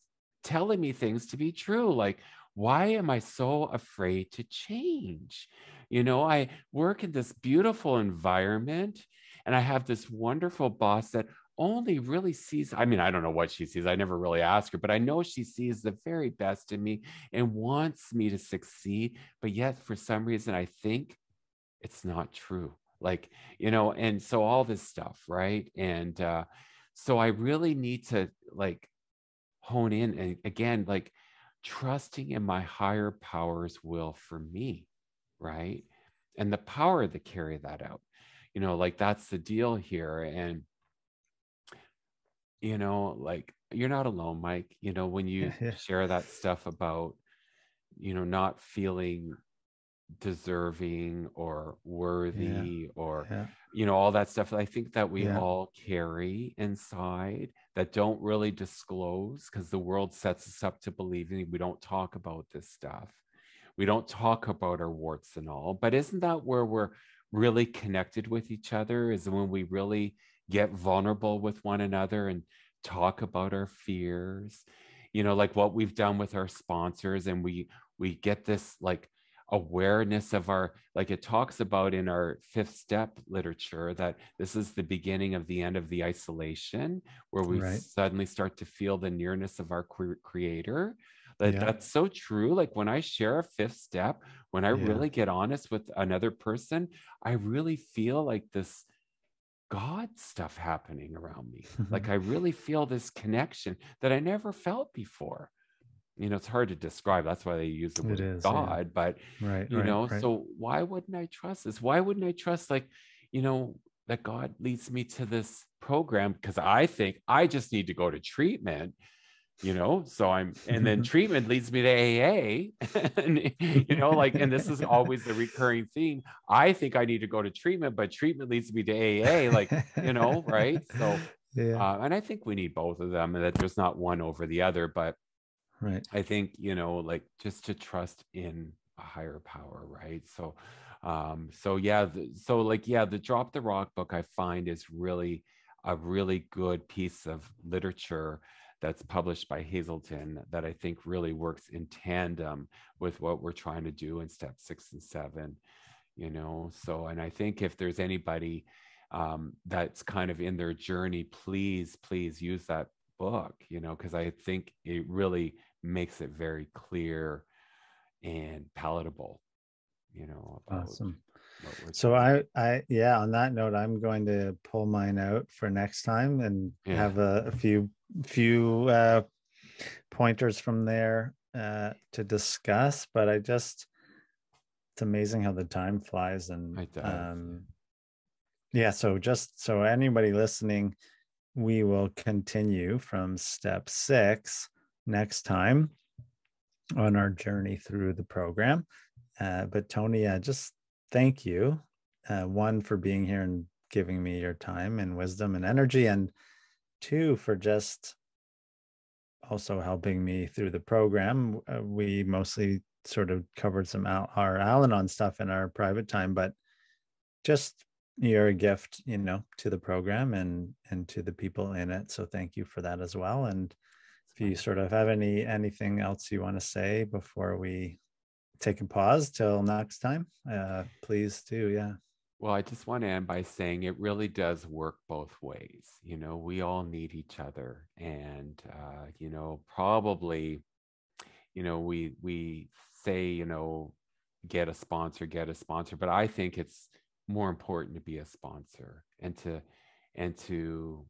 telling me things to be true like why am i so afraid to change? You know i work in this beautiful environment and i have this wonderful boss that only really sees i mean i don't know what she sees i never really ask her but i know she sees the very best in me and wants me to succeed but yet for some reason i think it's not true like you know and so all this stuff right? And uh so i really need to like hone in and again like trusting in my higher power's will for me right and the power to carry that out you know like that's the deal here and you know, like you're not alone, Mike. You know, when you [laughs] share that stuff about, you know, not feeling deserving or worthy yeah. or yeah. you know all that stuff i think that we yeah. all carry inside that don't really disclose because the world sets us up to believing we don't talk about this stuff we don't talk about our warts and all but isn't that where we're really connected with each other is when we really get vulnerable with one another and talk about our fears you know like what we've done with our sponsors and we we get this like awareness of our like it talks about in our fifth step literature that this is the beginning of the end of the isolation where we right. suddenly start to feel the nearness of our creator that yeah. that's so true like when i share a fifth step when i yeah. really get honest with another person i really feel like this God stuff happening around me. like [laughs] I really feel this connection that I never felt before. You know, it's hard to describe. That's why they use the word is, God. Yeah. But right, you right, know, right. so why wouldn't I trust this? Why wouldn't I trust like, you know, that God leads me to this program? Because I think I just need to go to treatment you know so i'm and then [laughs] treatment leads me to aa [laughs] and you know like and this is always the recurring theme i think i need to go to treatment but treatment leads me to aa like you know right so [laughs] yeah uh, and i think we need both of them and that there's not one over the other but right. I think you know like just to trust in a higher power right? So um so yeah the, so like yeah the drop the rock book i find is really a really good piece of literature that's published by Hazelden that I think really works in tandem with what we're trying to do in step six and seven. You know, so and I think if there's anybody um, that's kind of in their journey, please, please use that book, you know, because I think it really makes it very clear and palatable, you know. awesome. So I, I, yeah. On that note, I'm going to pull mine out for next time and yeah. have a, a, few, few uh, pointers from there uh, to discuss. But I just, it's amazing how the time flies, and um, yeah. So just so anybody listening, we will continue from step six next time on our journey through the program. Uh, but Tony, uh, just thank you. Uh, one, for being here and giving me your time and wisdom and energy. And two, for just also helping me through the program. Uh, we mostly sort of covered some Al- our Al Anon stuff in our private time, but just you're a gift, you know, to the program and and to the people in it. So thank you for that as well. And if you sort of have any anything else you want to say before we take a pause till next time, uh, please do. Yeah. Well, I just want to end by saying it really does work both ways. You know, we all need each other, and uh, you know, probably, you know, we we say, you know, get a sponsor, get a sponsor, but I think it's more important to be a sponsor and to and to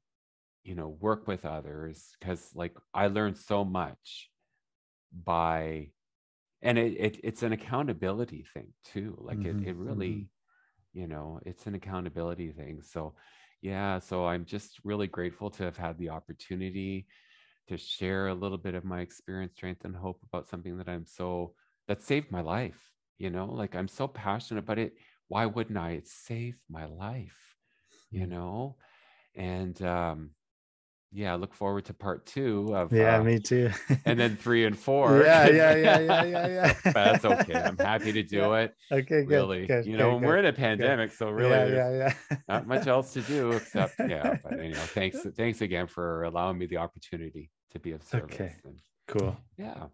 you know work with others because like I learned so much by and it, it it's an accountability thing too like mm-hmm, it, it really mm-hmm. you know it's an accountability thing so yeah so i'm just really grateful to have had the opportunity to share a little bit of my experience, strength, and hope about something that I'm so that saved my life. You know, like I'm so passionate about it. Why wouldn't I? It saved my life, you mm. know? And um, yeah, look forward to part two of yeah, uh, me too. [laughs] and then three and [laughs] four. [laughs] Yeah, yeah, yeah, yeah, yeah, yeah. so, that's okay. I'm happy to do yeah. it. Okay, good. Really, good, you know, good, we're in a pandemic, so really, yeah, yeah, yeah. not much else to do except yeah. But you know, thanks, thanks again for allowing me the opportunity to be of service. Okay, and, cool. Yeah.